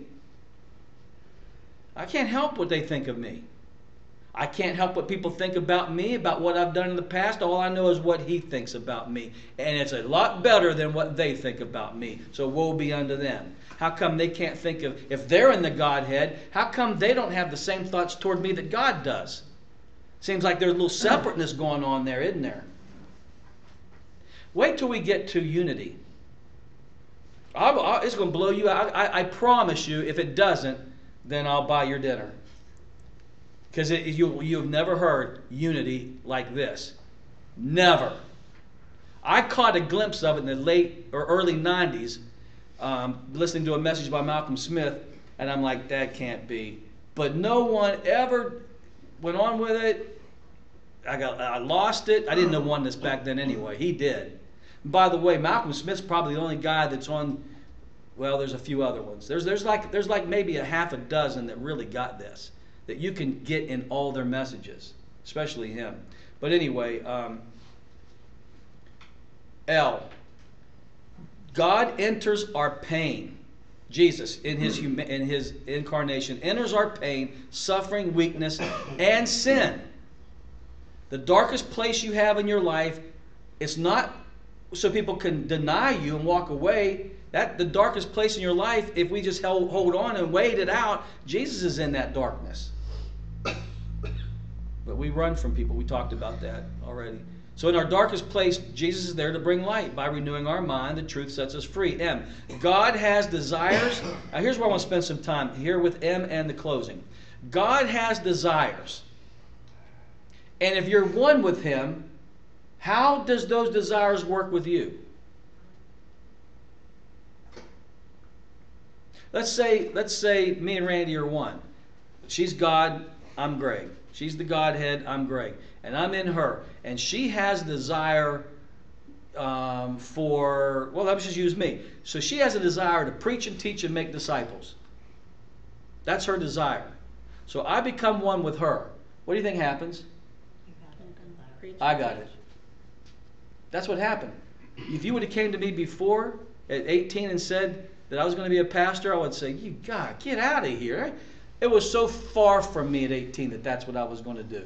I can't help what they think of me. I can't help what people think about me, about what I've done in the past. All I know is what he thinks about me. And it's a lot better than what they think about me. So woe be unto them. How come they can't think of, if they're in the Godhead, how come they don't have the same thoughts toward me that God does? Seems like there's a little separateness going on there, isn't there? Wait till we get to unity. I, I, it's going to blow you out. I, I, promise you, if it doesn't, then I'll buy your dinner. Because you, you've never heard unity like this. Never. I caught a glimpse of it in the late or early 90s, um, listening to a message by Malcolm Smith, and I'm like, that can't be. But no one ever went on with it. I got, I lost it. I didn't know one this back then anyway. He did. By the way, Malcolm Smith's probably the only guy that's on. Well, there's a few other ones. There's there's like there's like maybe a half a dozen that really got this that you can get in all their messages, especially him. But anyway, um, L. God enters our pain. Jesus, in his in his incarnation, enters our pain, suffering, weakness, and sin. The darkest place you have in your life, it's not so people can deny you and walk away. That the darkest place in your life, if we just held, hold on and wait it out, Jesus is in that darkness. <coughs> But we run from people. We talked about that already. So in our darkest place, Jesus is there to bring light by renewing our mind. The truth sets us free. M. God has desires. <coughs> Now here's where I want to spend some time here with M and the closing. God has desires. And if you're one with Him, how does those desires work with you? Let's say, let's say me and Randi are one. She's God, I'm Greg. She's the Godhead, I'm Greg. And I'm in her. And she has desire um, for, well, let's just use me. So she has a desire to preach and teach and make disciples. That's her desire. So I become one with her. What do you think happens? I got it. That's what happened. If you would have came to me before at 18 and said that I was going to be a pastor, I would say, "You God, get out of here." It was so far from me at 18 that that's what I was going to do.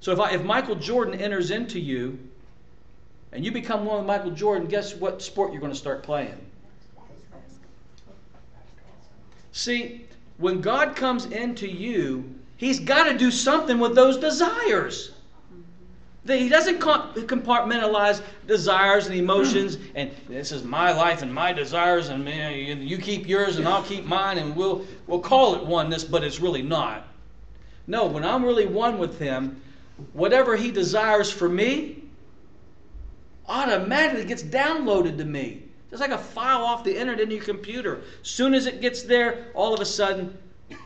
So if I, if Michael Jordan enters into you and you become one with Michael Jordan, guess what sport you're going to start playing? See, when God comes into you, He's got to do something with those desires. He doesn't compartmentalize desires and emotions, <clears throat> and this is my life and my desires, and you keep yours and I'll keep mine, and we'll we'll call it oneness, but it's really not. No, when I'm really one with Him, whatever He desires for me automatically gets downloaded to me. Just like a file off the internet in your computer. Soon as it gets there, all of a sudden,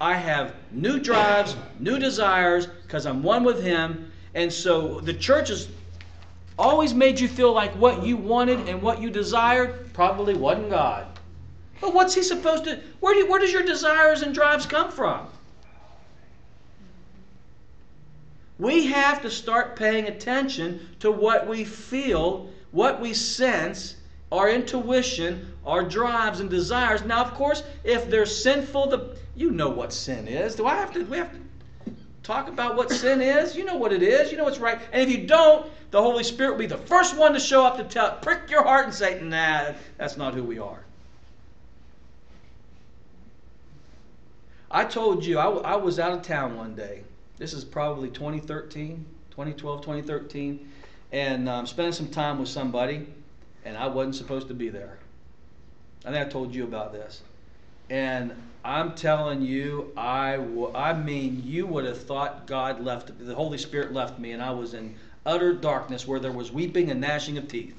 I have new drives, new desires, because I'm one with Him. And so the church has always made you feel like what you wanted and what you desired probably wasn't God. But what's He supposed to? Where, do, where does your desires and drives come from? We have to start paying attention to what we feel, what we sense, our intuition, our drives and desires. Now, of course, if they're sinful, the, you know what sin is. Do I have to? We have to talk about what sin is? You know what it is. You know what's right. And if you don't, the Holy Spirit will be the first one to show up to tell, prick your heart and say, "Nah, that's not who we are." I told you I, I was out of town one day. This is probably 2013, 2012, 2013, and um, spending some time with somebody, and I wasn't supposed to be there. I think I told you about this. And I'm telling you, I, w- I mean, you would have thought God left, the Holy Spirit left me, and I was in utter darkness where there was weeping and gnashing of teeth.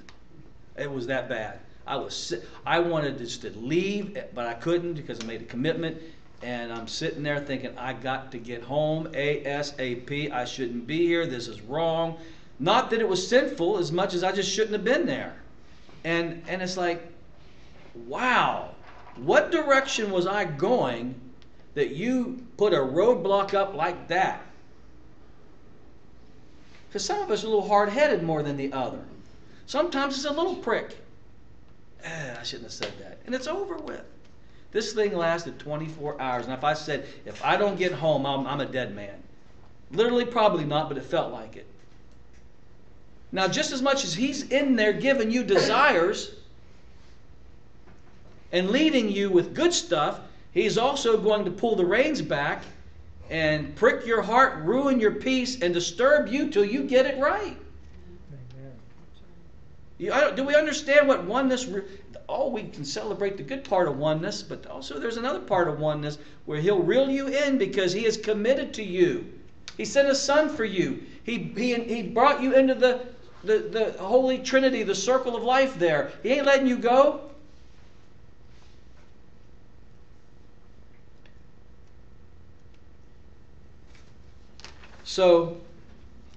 It was that bad. I was, I wanted just to leave, eh, but I couldn't because I made a commitment. And I'm sitting there thinking, I got to get home ASAP. I shouldn't be here. This is wrong. Not that it was sinful as much as I just shouldn't have been there. And, and it's like, wow, what direction was I going that you put a roadblock up like that? Because some of us are a little hard headed more than the other. Sometimes it's a little prick. Eh, I shouldn't have said that. And it's over with. This thing lasted 24 hours. And if I said, if I don't get home, I'm, I'm a dead man. Literally, probably not, but it felt like it. Now, just as much as he's in there giving you desires and leading you with good stuff, he's also going to pull the reins back and prick your heart, ruin your peace, and disturb you till you get it right. You, do we understand what oneness? Oh, we can celebrate the good part of oneness, but also there's another part of oneness where He'll reel you in because He is committed to you. He sent His Son for you. He He, he brought you into the, the the Holy Trinity, the circle of life. There, He ain't letting you go. So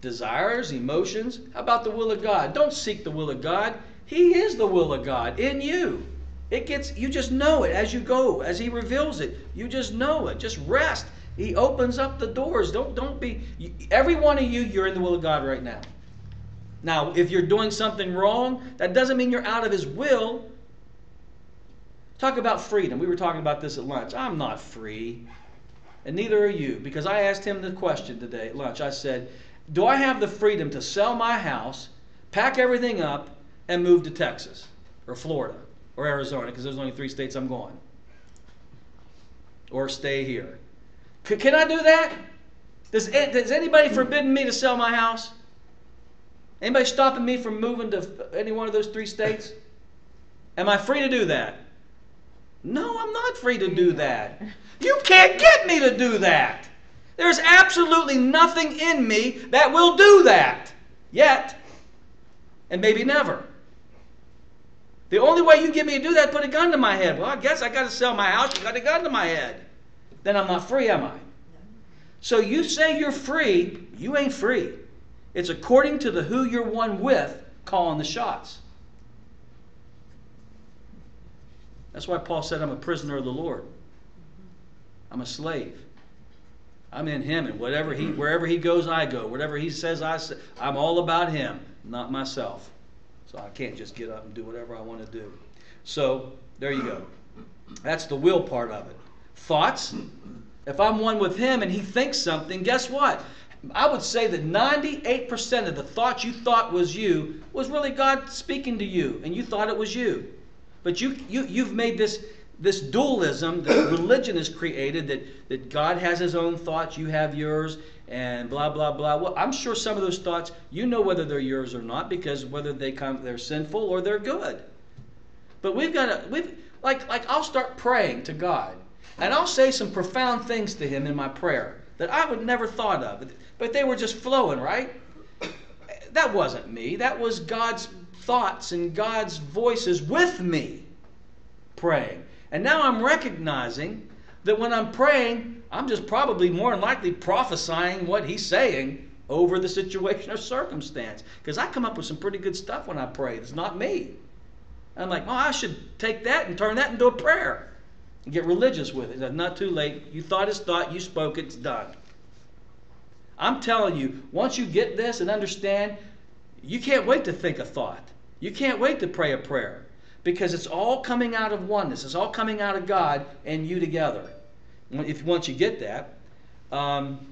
desires, emotions. How about the will of God? Don't seek the will of God. He is the will of God in you. It gets you just know it as you go, as he reveals it. You just know it. Just rest. He opens up the doors. Don't don't be every one of you you're in the will of God right now. Now, if you're doing something wrong, that doesn't mean you're out of his will. Talk about freedom. We were talking about this at lunch. I'm not free. And neither are you because I asked him the question today at lunch. I said, do I have the freedom to sell my house, pack everything up, and move to Texas or Florida or Arizona because there's only three states I'm going. Or stay here. C- can I do that? Does, does anybody forbidden me to sell my house? Anybody stopping me from moving to any one of those three states? Am I free to do that? No, I'm not free to do that. You can't get me to do that. There's absolutely nothing in me that will do that yet, and maybe never. The only way you get me to do that, put a gun to my head. Well, I guess I got to sell my house. You got a gun to my head. Then I'm not free, am I? So you say you're free, you ain't free. It's according to the who you're one with calling the shots. That's why Paul said, I'm a prisoner of the Lord. I'm a slave. I'm in him, and whatever he, wherever he goes, I go. Whatever he says, I say. I'm all about him, not myself. So I can't just get up and do whatever I want to do. So there you go. That's the will part of it. Thoughts? If I'm one with him and he thinks something, guess what? I would say that 98% of the thoughts you thought was you was really God speaking to you, and you thought it was you. But you, you, you've made this, this dualism that <coughs> religion has created that, that God has his own thoughts, you have yours, and blah, blah, blah. Well, I'm sure some of those thoughts, you know whether they're yours or not because whether they come, they're sinful or they're good. But we've got to, we've, like, like I'll start praying to God, and I'll say some profound things to him in my prayer that I would never thought of, but they were just flowing, right? That wasn't me. That was God's thoughts and God's voices with me praying. And now I'm recognizing that when I'm praying, I'm just probably more than likely prophesying what He's saying over the situation or circumstance. Because I come up with some pretty good stuff when I pray. It's not me. I'm like, well, I should take that and turn that into a prayer and get religious with it. It's not too late. You thought his thought, you spoke, it's done. I'm telling you, once you get this and understand, you can't wait to think a thought. You can't wait to pray a prayer because it's all coming out of oneness. It's all coming out of God and you together. If once you get that, um,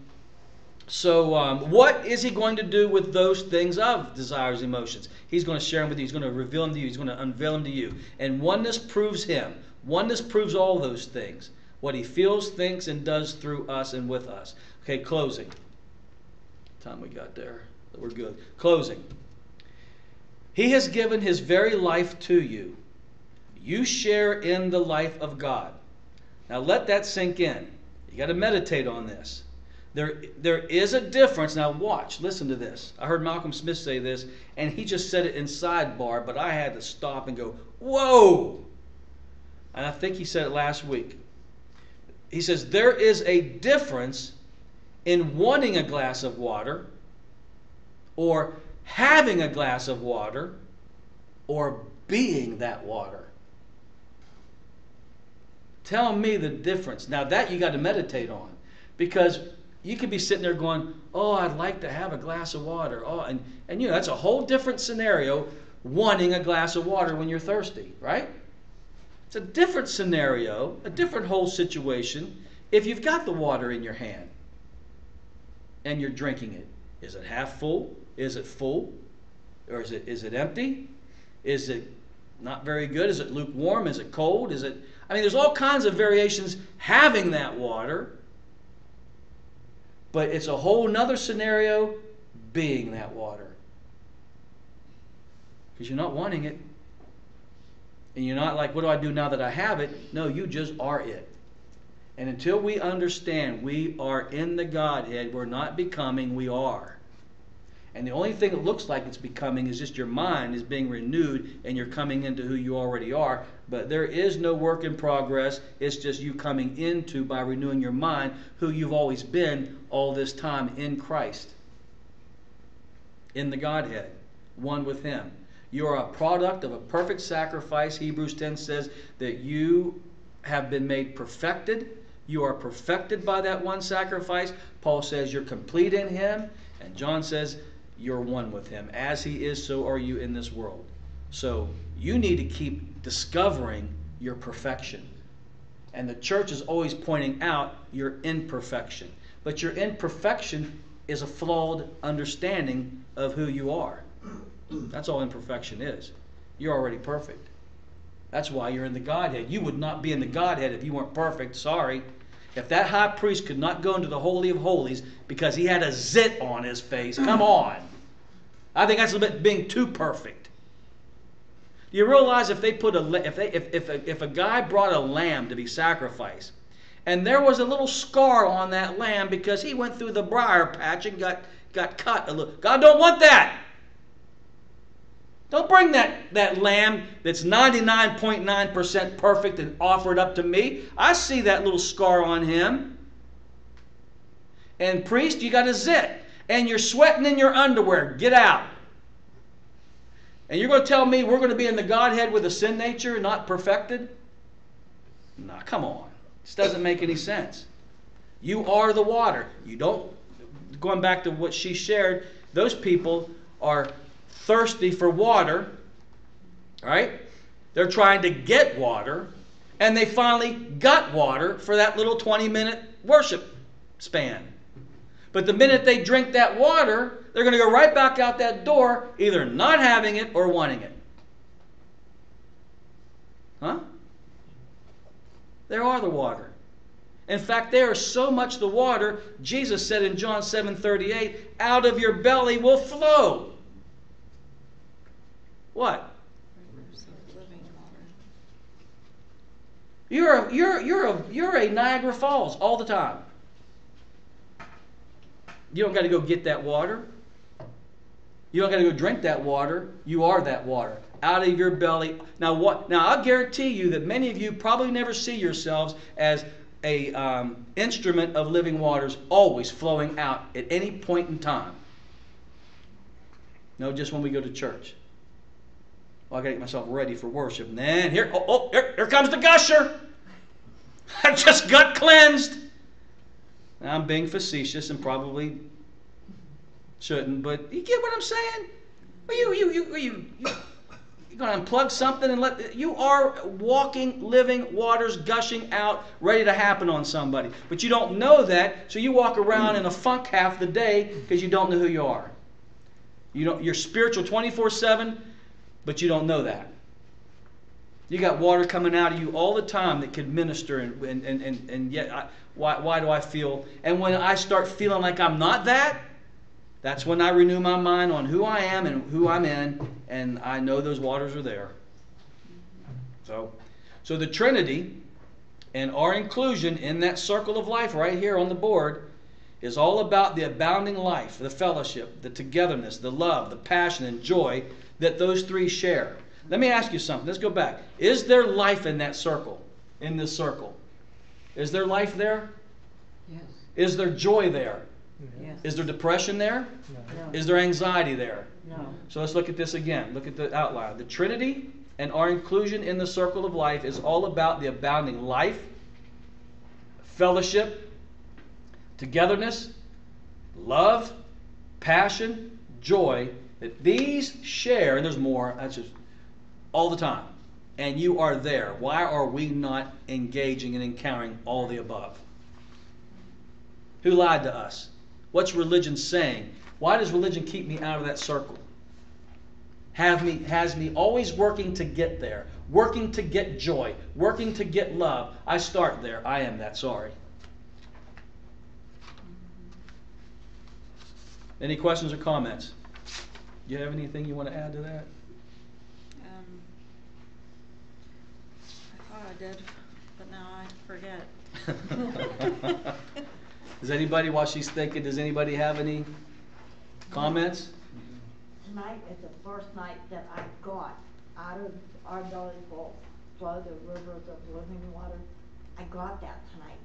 so um, what is He going to do with those things of desires, emotions? He's going to share them with you. He's going to reveal them to you. He's going to unveil them to you. And oneness proves Him. Oneness proves all those things. What He feels, thinks, and does through us and with us. Okay, closing. Time we got there. We're good. Closing. He has given his very life to you. You share in the life of God. Now let that sink in. You got to meditate on this. There, there is a difference. Now watch, listen to this. I heard Malcolm Smith say this, and he just said it in sidebar, but I had to stop and go, whoa! And I think he said it last week. He says, There is a difference in wanting a glass of water or having a glass of water or being that water. Tell me the difference. Now, that you got to meditate on because you could be sitting there going, Oh, I'd like to have a glass of water. Oh, and, and you know, that's a whole different scenario wanting a glass of water when you're thirsty, right? It's a different scenario, a different whole situation if you've got the water in your hand and you're drinking it. Is it half full? Is it full? Or is it is it empty? Is it not very good? Is it lukewarm? Is it cold? Is it I mean there's all kinds of variations having that water. But it's a whole nother scenario being that water. Because you're not wanting it. And you're not like, what do I do now that I have it? No, you just are it. And until we understand we are in the Godhead, we're not becoming, we are. And the only thing that looks like it's becoming is just your mind is being renewed and you're coming into who you already are. But there is no work in progress. It's just you coming into, by renewing your mind, who you've always been all this time in Christ. In the Godhead, one with Him. You are a product of a perfect sacrifice. Hebrews 10 says that you have been made perfected. You are perfected by that one sacrifice. Paul says you're complete in Him. And John says you're one with Him. As He is, so are you in this world. So you need to keep discovering your perfection. And the church is always pointing out your imperfection. But your imperfection is a flawed understanding of who you are. That's all imperfection is. You're already perfect. That's why you're in the Godhead. You would not be in the Godhead if you weren't perfect. Sorry. If that high priest could not go into the Holy of Holies because he had a zit on his face, come on. I think that's a bit being too perfect. Do you realize if they put a if they if if a, if a guy brought a lamb to be sacrificed, and there was a little scar on that lamb because he went through the briar patch and got got cut a little. God don't want that. Don't bring that, that lamb that's 99.9% perfect and offer it up to me. I see that little scar on him. And priest, you got a zit. And you're sweating in your underwear. Get out. And you're going to tell me we're going to be in the Godhead with a sin nature, not perfected? Nah, come on. This doesn't make any sense. You are the water. You don't, going back to what she shared, those people are thirsty for water, right? They're trying to get water, and they finally got water for that little 20 minute worship span. But the minute they drink that water, they're going to go right back out that door, either not having it or wanting it. Huh? There are the water. In fact, there is so much the water, Jesus said in John 7 38, out of your belly will flow. What? You're a, you're, you're, a, you're a Niagara Falls all the time. You don't got to go get that water. You don't got to go drink that water. You are that water out of your belly. Now, what? Now, I'll guarantee you that many of you probably never see yourselves as a um, instrument of living waters, always flowing out at any point in time. No, just when we go to church. Well, I got to get myself ready for worship. And then here, oh, oh here, here comes the gusher. <laughs> I just got cleansed. Now, I'm being facetious and probably shouldn't, but you get what I'm saying? Well, you, you, you, you, you, you're going to unplug something and let you are walking, living waters gushing out, ready to happen on somebody. But you don't know that, so you walk around in a funk half the day because you don't know who you are. You don't, you're spiritual 24 7, but you don't know that. You got water coming out of you all the time that could minister, and, and, and, and, and yet, I, why, why do I feel? And when I start feeling like I'm not that, that's when I renew my mind on who I am and who I'm in, and I know those waters are there. So, so the Trinity and our inclusion in that circle of life right here on the board is all about the abounding life, the fellowship, the togetherness, the love, the passion, and joy that those three share. Let me ask you something. Let's go back. Is there life in that circle? In this circle? Is there life there? Yes. Is there joy there? Yes. Is there depression there? No. Is there anxiety there? No. So let's look at this again. Look at the outline. The Trinity and our inclusion in the circle of life is all about the abounding life, fellowship, togetherness, love, passion, joy that these share, and there's more, that's just all the time. And you are there. Why are we not engaging and encountering all the above? Who lied to us? What's religion saying? Why does religion keep me out of that circle? Have me has me always working to get there, working to get joy, working to get love. I start there. I am that sorry. Any questions or comments? Do you have anything you want to add to that? Um, I thought I did, but now I forget. <laughs> <laughs> does anybody, while she's thinking, does anybody have any comments? Tonight is the first night that I got out of our belly full, flow the rivers of living water. I got that tonight,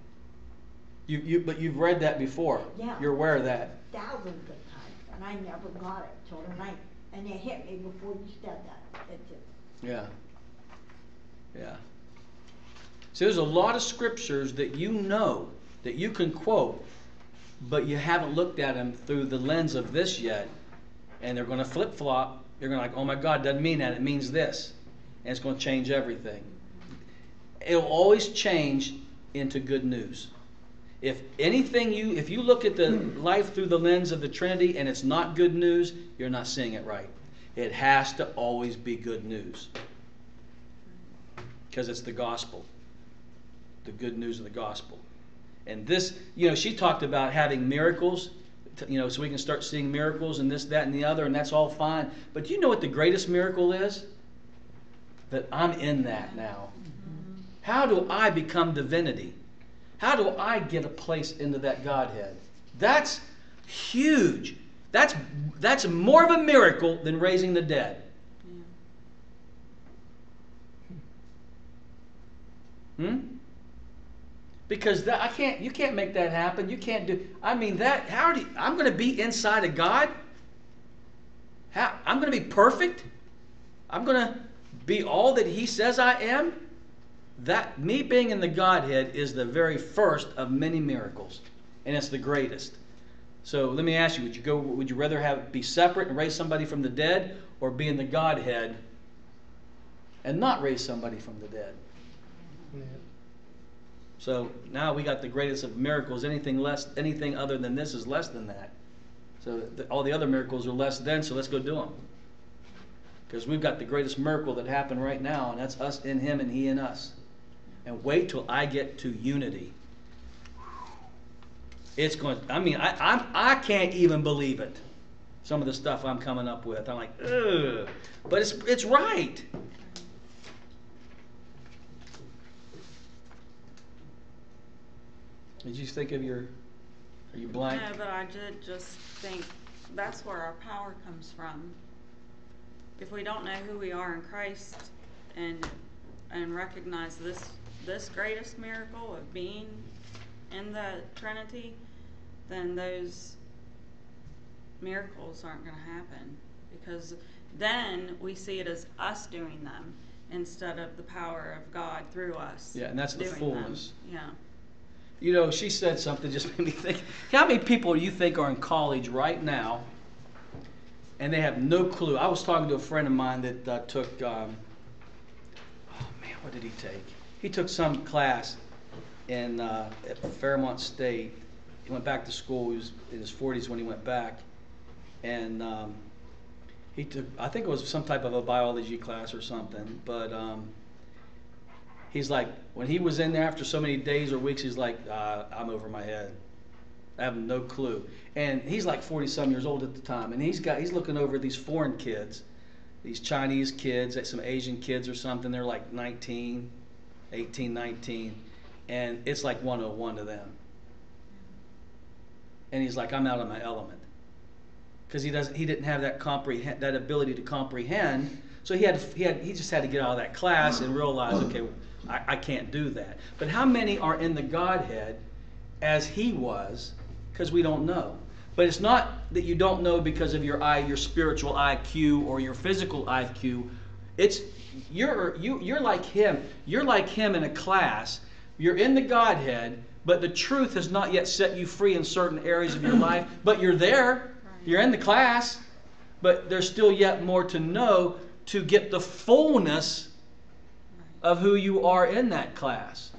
You, you, but you've read that before. Yeah. You're aware of that. thousands of times, and I never got it till tonight. And it hit me before you said that. It just, Yeah. Yeah. So there's a lot of scriptures that you know, that you can quote, but you haven't looked at them through the lens of this yet. And they're going to flip flop. You're going to like, oh my God, doesn't mean that. It means this. And it's going to change everything. It'll always change into good news. If anything you, if you look at the life through the lens of the Trinity and it's not good news, you're not seeing it right. it has to always be good news. Because it's the gospel. The good news of the gospel. And this, you know, she talked about having miracles, you know, so we can start seeing miracles and this, that, and the other, and that's all fine. But do you know what the greatest miracle is? That I'm in that now. How do I become divinity? How do I get a place into that Godhead? That's huge. That's that's more of a miracle than raising the dead. Hmm? Because that, I can't you can't make that happen. You can't do I mean that how do you, I'm going to be inside of God? How I'm going to be perfect? I'm going to be all that he says I am? That me being in the Godhead is the very first of many miracles, and it's the greatest. So let me ask you: Would you go? Would you rather have be separate and raise somebody from the dead, or be in the Godhead and not raise somebody from the dead? Yeah. So now we got the greatest of miracles. Anything less, anything other than this is less than that. So the, all the other miracles are less than. So let's go do them. Because we've got the greatest miracle that happened right now, and that's us in Him and He in us. And wait till I get to unity. It's going. I mean, I I'm, I can't even believe it. Some of the stuff I'm coming up with, I'm like, ugh. But it's it's right. Did you think of your? Are you blank? No, but I did just think that's where our power comes from. If we don't know who we are in Christ and and recognize this this greatest miracle of being in the Trinity, then those miracles aren't going to happen because then we see it as us doing them instead of the power of God through us. Yeah, and that's the doing them. fullness. Yeah. You know, she said something just <laughs> made me think. How many people do you think are in college right now, and they have no clue? I was talking to a friend of mine that uh, took. Um, oh man, what did he take? He took some class in uh, at Fairmont State. He went back to school. He was in his 40s when he went back, and um, he took. I think it was some type of a biology class or something, but. Um, he's like, when he was in there after so many days or weeks, he's like, uh, I'm over my head. I have no clue. And he's like 40 some years old at the time, and he's got he's looking over these foreign kids, these Chinese kids, some Asian kids or something. They're like 19, 18, 19, and it's like 101 to them. And he's like, I'm out of my element, because he doesn't he didn't have that comprehend that ability to comprehend. So he had he had he just had to get out of that class and realize, okay, I, I can't do that. But how many are in the Godhead as he was? Because we don't know. But it's not that you don't know because of your eye, your spiritual IQ or your physical IQ. It's you're you you're like him. You're like him in a class. You're in the Godhead, but the truth has not yet set you free in certain areas of your <clears throat> life. But you're there. You're in the class, but there's still yet more to know to get the fullness of who you are in that class.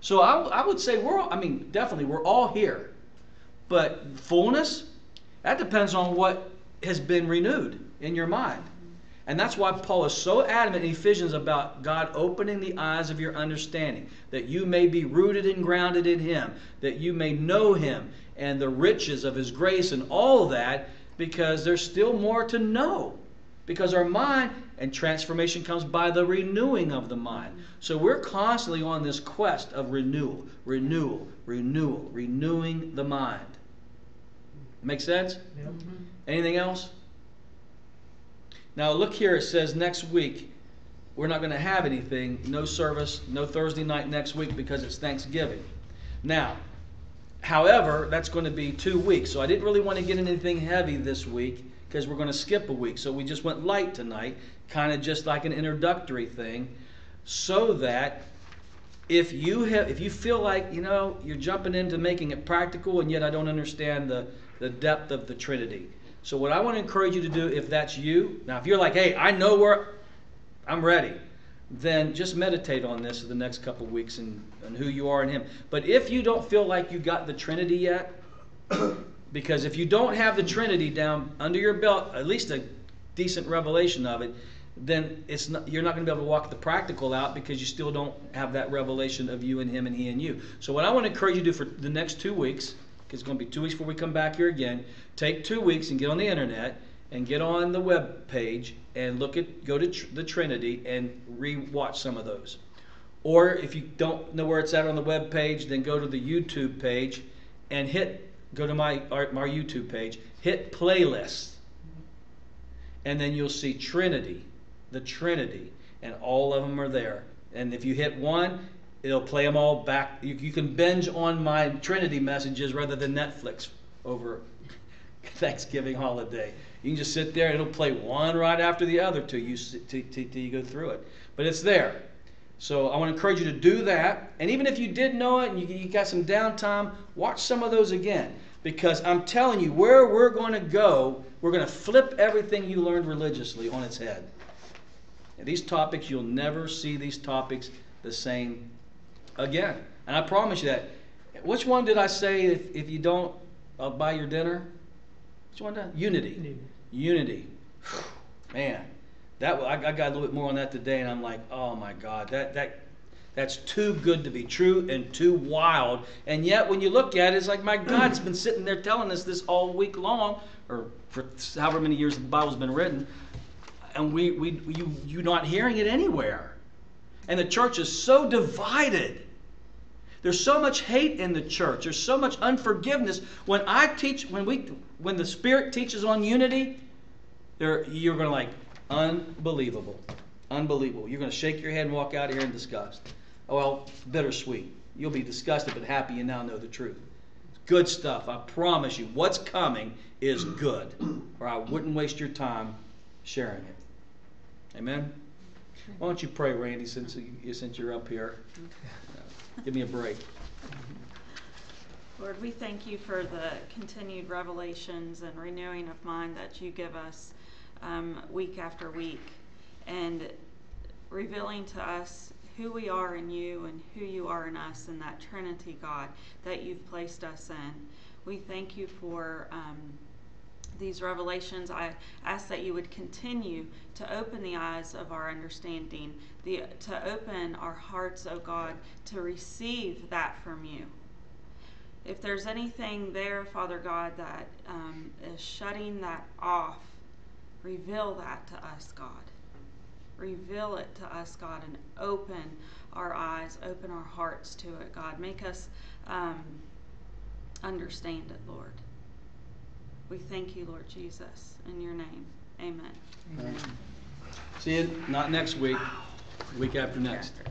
So I, I would say we're, all, I mean, definitely we're all here. But fullness, that depends on what has been renewed in your mind. And that's why Paul is so adamant in Ephesians about God opening the eyes of your understanding, that you may be rooted and grounded in Him, that you may know Him and the riches of His grace and all that, because there's still more to know. Because our mind and transformation comes by the renewing of the mind. So we're constantly on this quest of renewal, renewal, renewal, renewing the mind. Make sense? Yep. Mm-hmm. Anything else? Now look here, it says next week we're not going to have anything, no service, no Thursday night next week because it's Thanksgiving. Now, however, that's going to be two weeks, so I didn't really want to get anything heavy this week because we're going to skip a week. So we just went light tonight, kind of just like an introductory thing, so that if you have if you feel like you know you're jumping into making it practical and yet I don't understand the the depth of the Trinity. So what I want to encourage you to do if that's you, now if you're like, hey, I know where I'm ready, then just meditate on this for the next couple weeks and, and who you are in Him. But if you don't feel like you got the Trinity yet, because if you don't have the Trinity down under your belt, at least a decent revelation of it, then it's not, you're not going to be able to walk the practical out because you still don't have that revelation of you and him and he and you. So what I want to encourage you to do for the next two weeks, because it's going to be two weeks before we come back here again, take two weeks and get on the internet and get on the web page and look at go to tr- the Trinity and re-watch some of those. Or if you don't know where it's at on the web page, then go to the YouTube page and hit go to my our, my YouTube page, hit playlist, and then you'll see Trinity, the Trinity, and all of them are there. And if you hit one, it'll play them all back. You, you can binge on my Trinity messages rather than Netflix over <laughs> Thanksgiving holiday. You can just sit there and it'll play one right after the other till you till, till, till you go through it. But it's there. So I want to encourage you to do that. And even if you did know it and you, you got some downtime, watch some of those again. Because I'm telling you, where we're going to go, we're going to flip everything you learned religiously on its head. And these topics, you'll never see these topics the same again. And I promise you that. Which one did I say if, if you don't, I'll buy your dinner? Which one did I- Unity. Unity. Man, that I, I got a little bit more on that today, and I'm like, oh my God, that that that's too good to be true and too wild. And yet, when you look at it, it's like, my <clears throat> God, it's been sitting there telling us this all week long, or for however many years the Bible's been written, and we we you you're not hearing it anywhere. And the church is so divided. There's so much hate in the church. There's so much unforgiveness. When I teach, when we, when the Spirit teaches on unity, there you're going to like unbelievable, unbelievable. You're going to shake your head and walk out of here in disgust. Oh well, bittersweet. You'll be disgusted but happy you now know the truth. Good stuff. I promise you. What's coming is good, or I wouldn't waste your time sharing it. Amen. Why don't you pray, Randi, since you, since you're up here? Give me a break. Lord, we thank you for the continued revelations and renewing of mind that you give us um, week after week and revealing to us who we are in you and who you are in us and that Trinity, God, that you've placed us in. We thank you for um, these revelations. I ask that you would continue to open the eyes of our understanding, the, to open our hearts, oh God, to receive that from you. If there's anything there, Father God, that um, is shutting that off, Reveal that to us, God. Reveal it to us, God, and open our eyes, open our hearts to it, God. Make us um, understand it, Lord. We thank you, Lord Jesus. In your name, amen. amen. See you not next week, week after next. <laughs>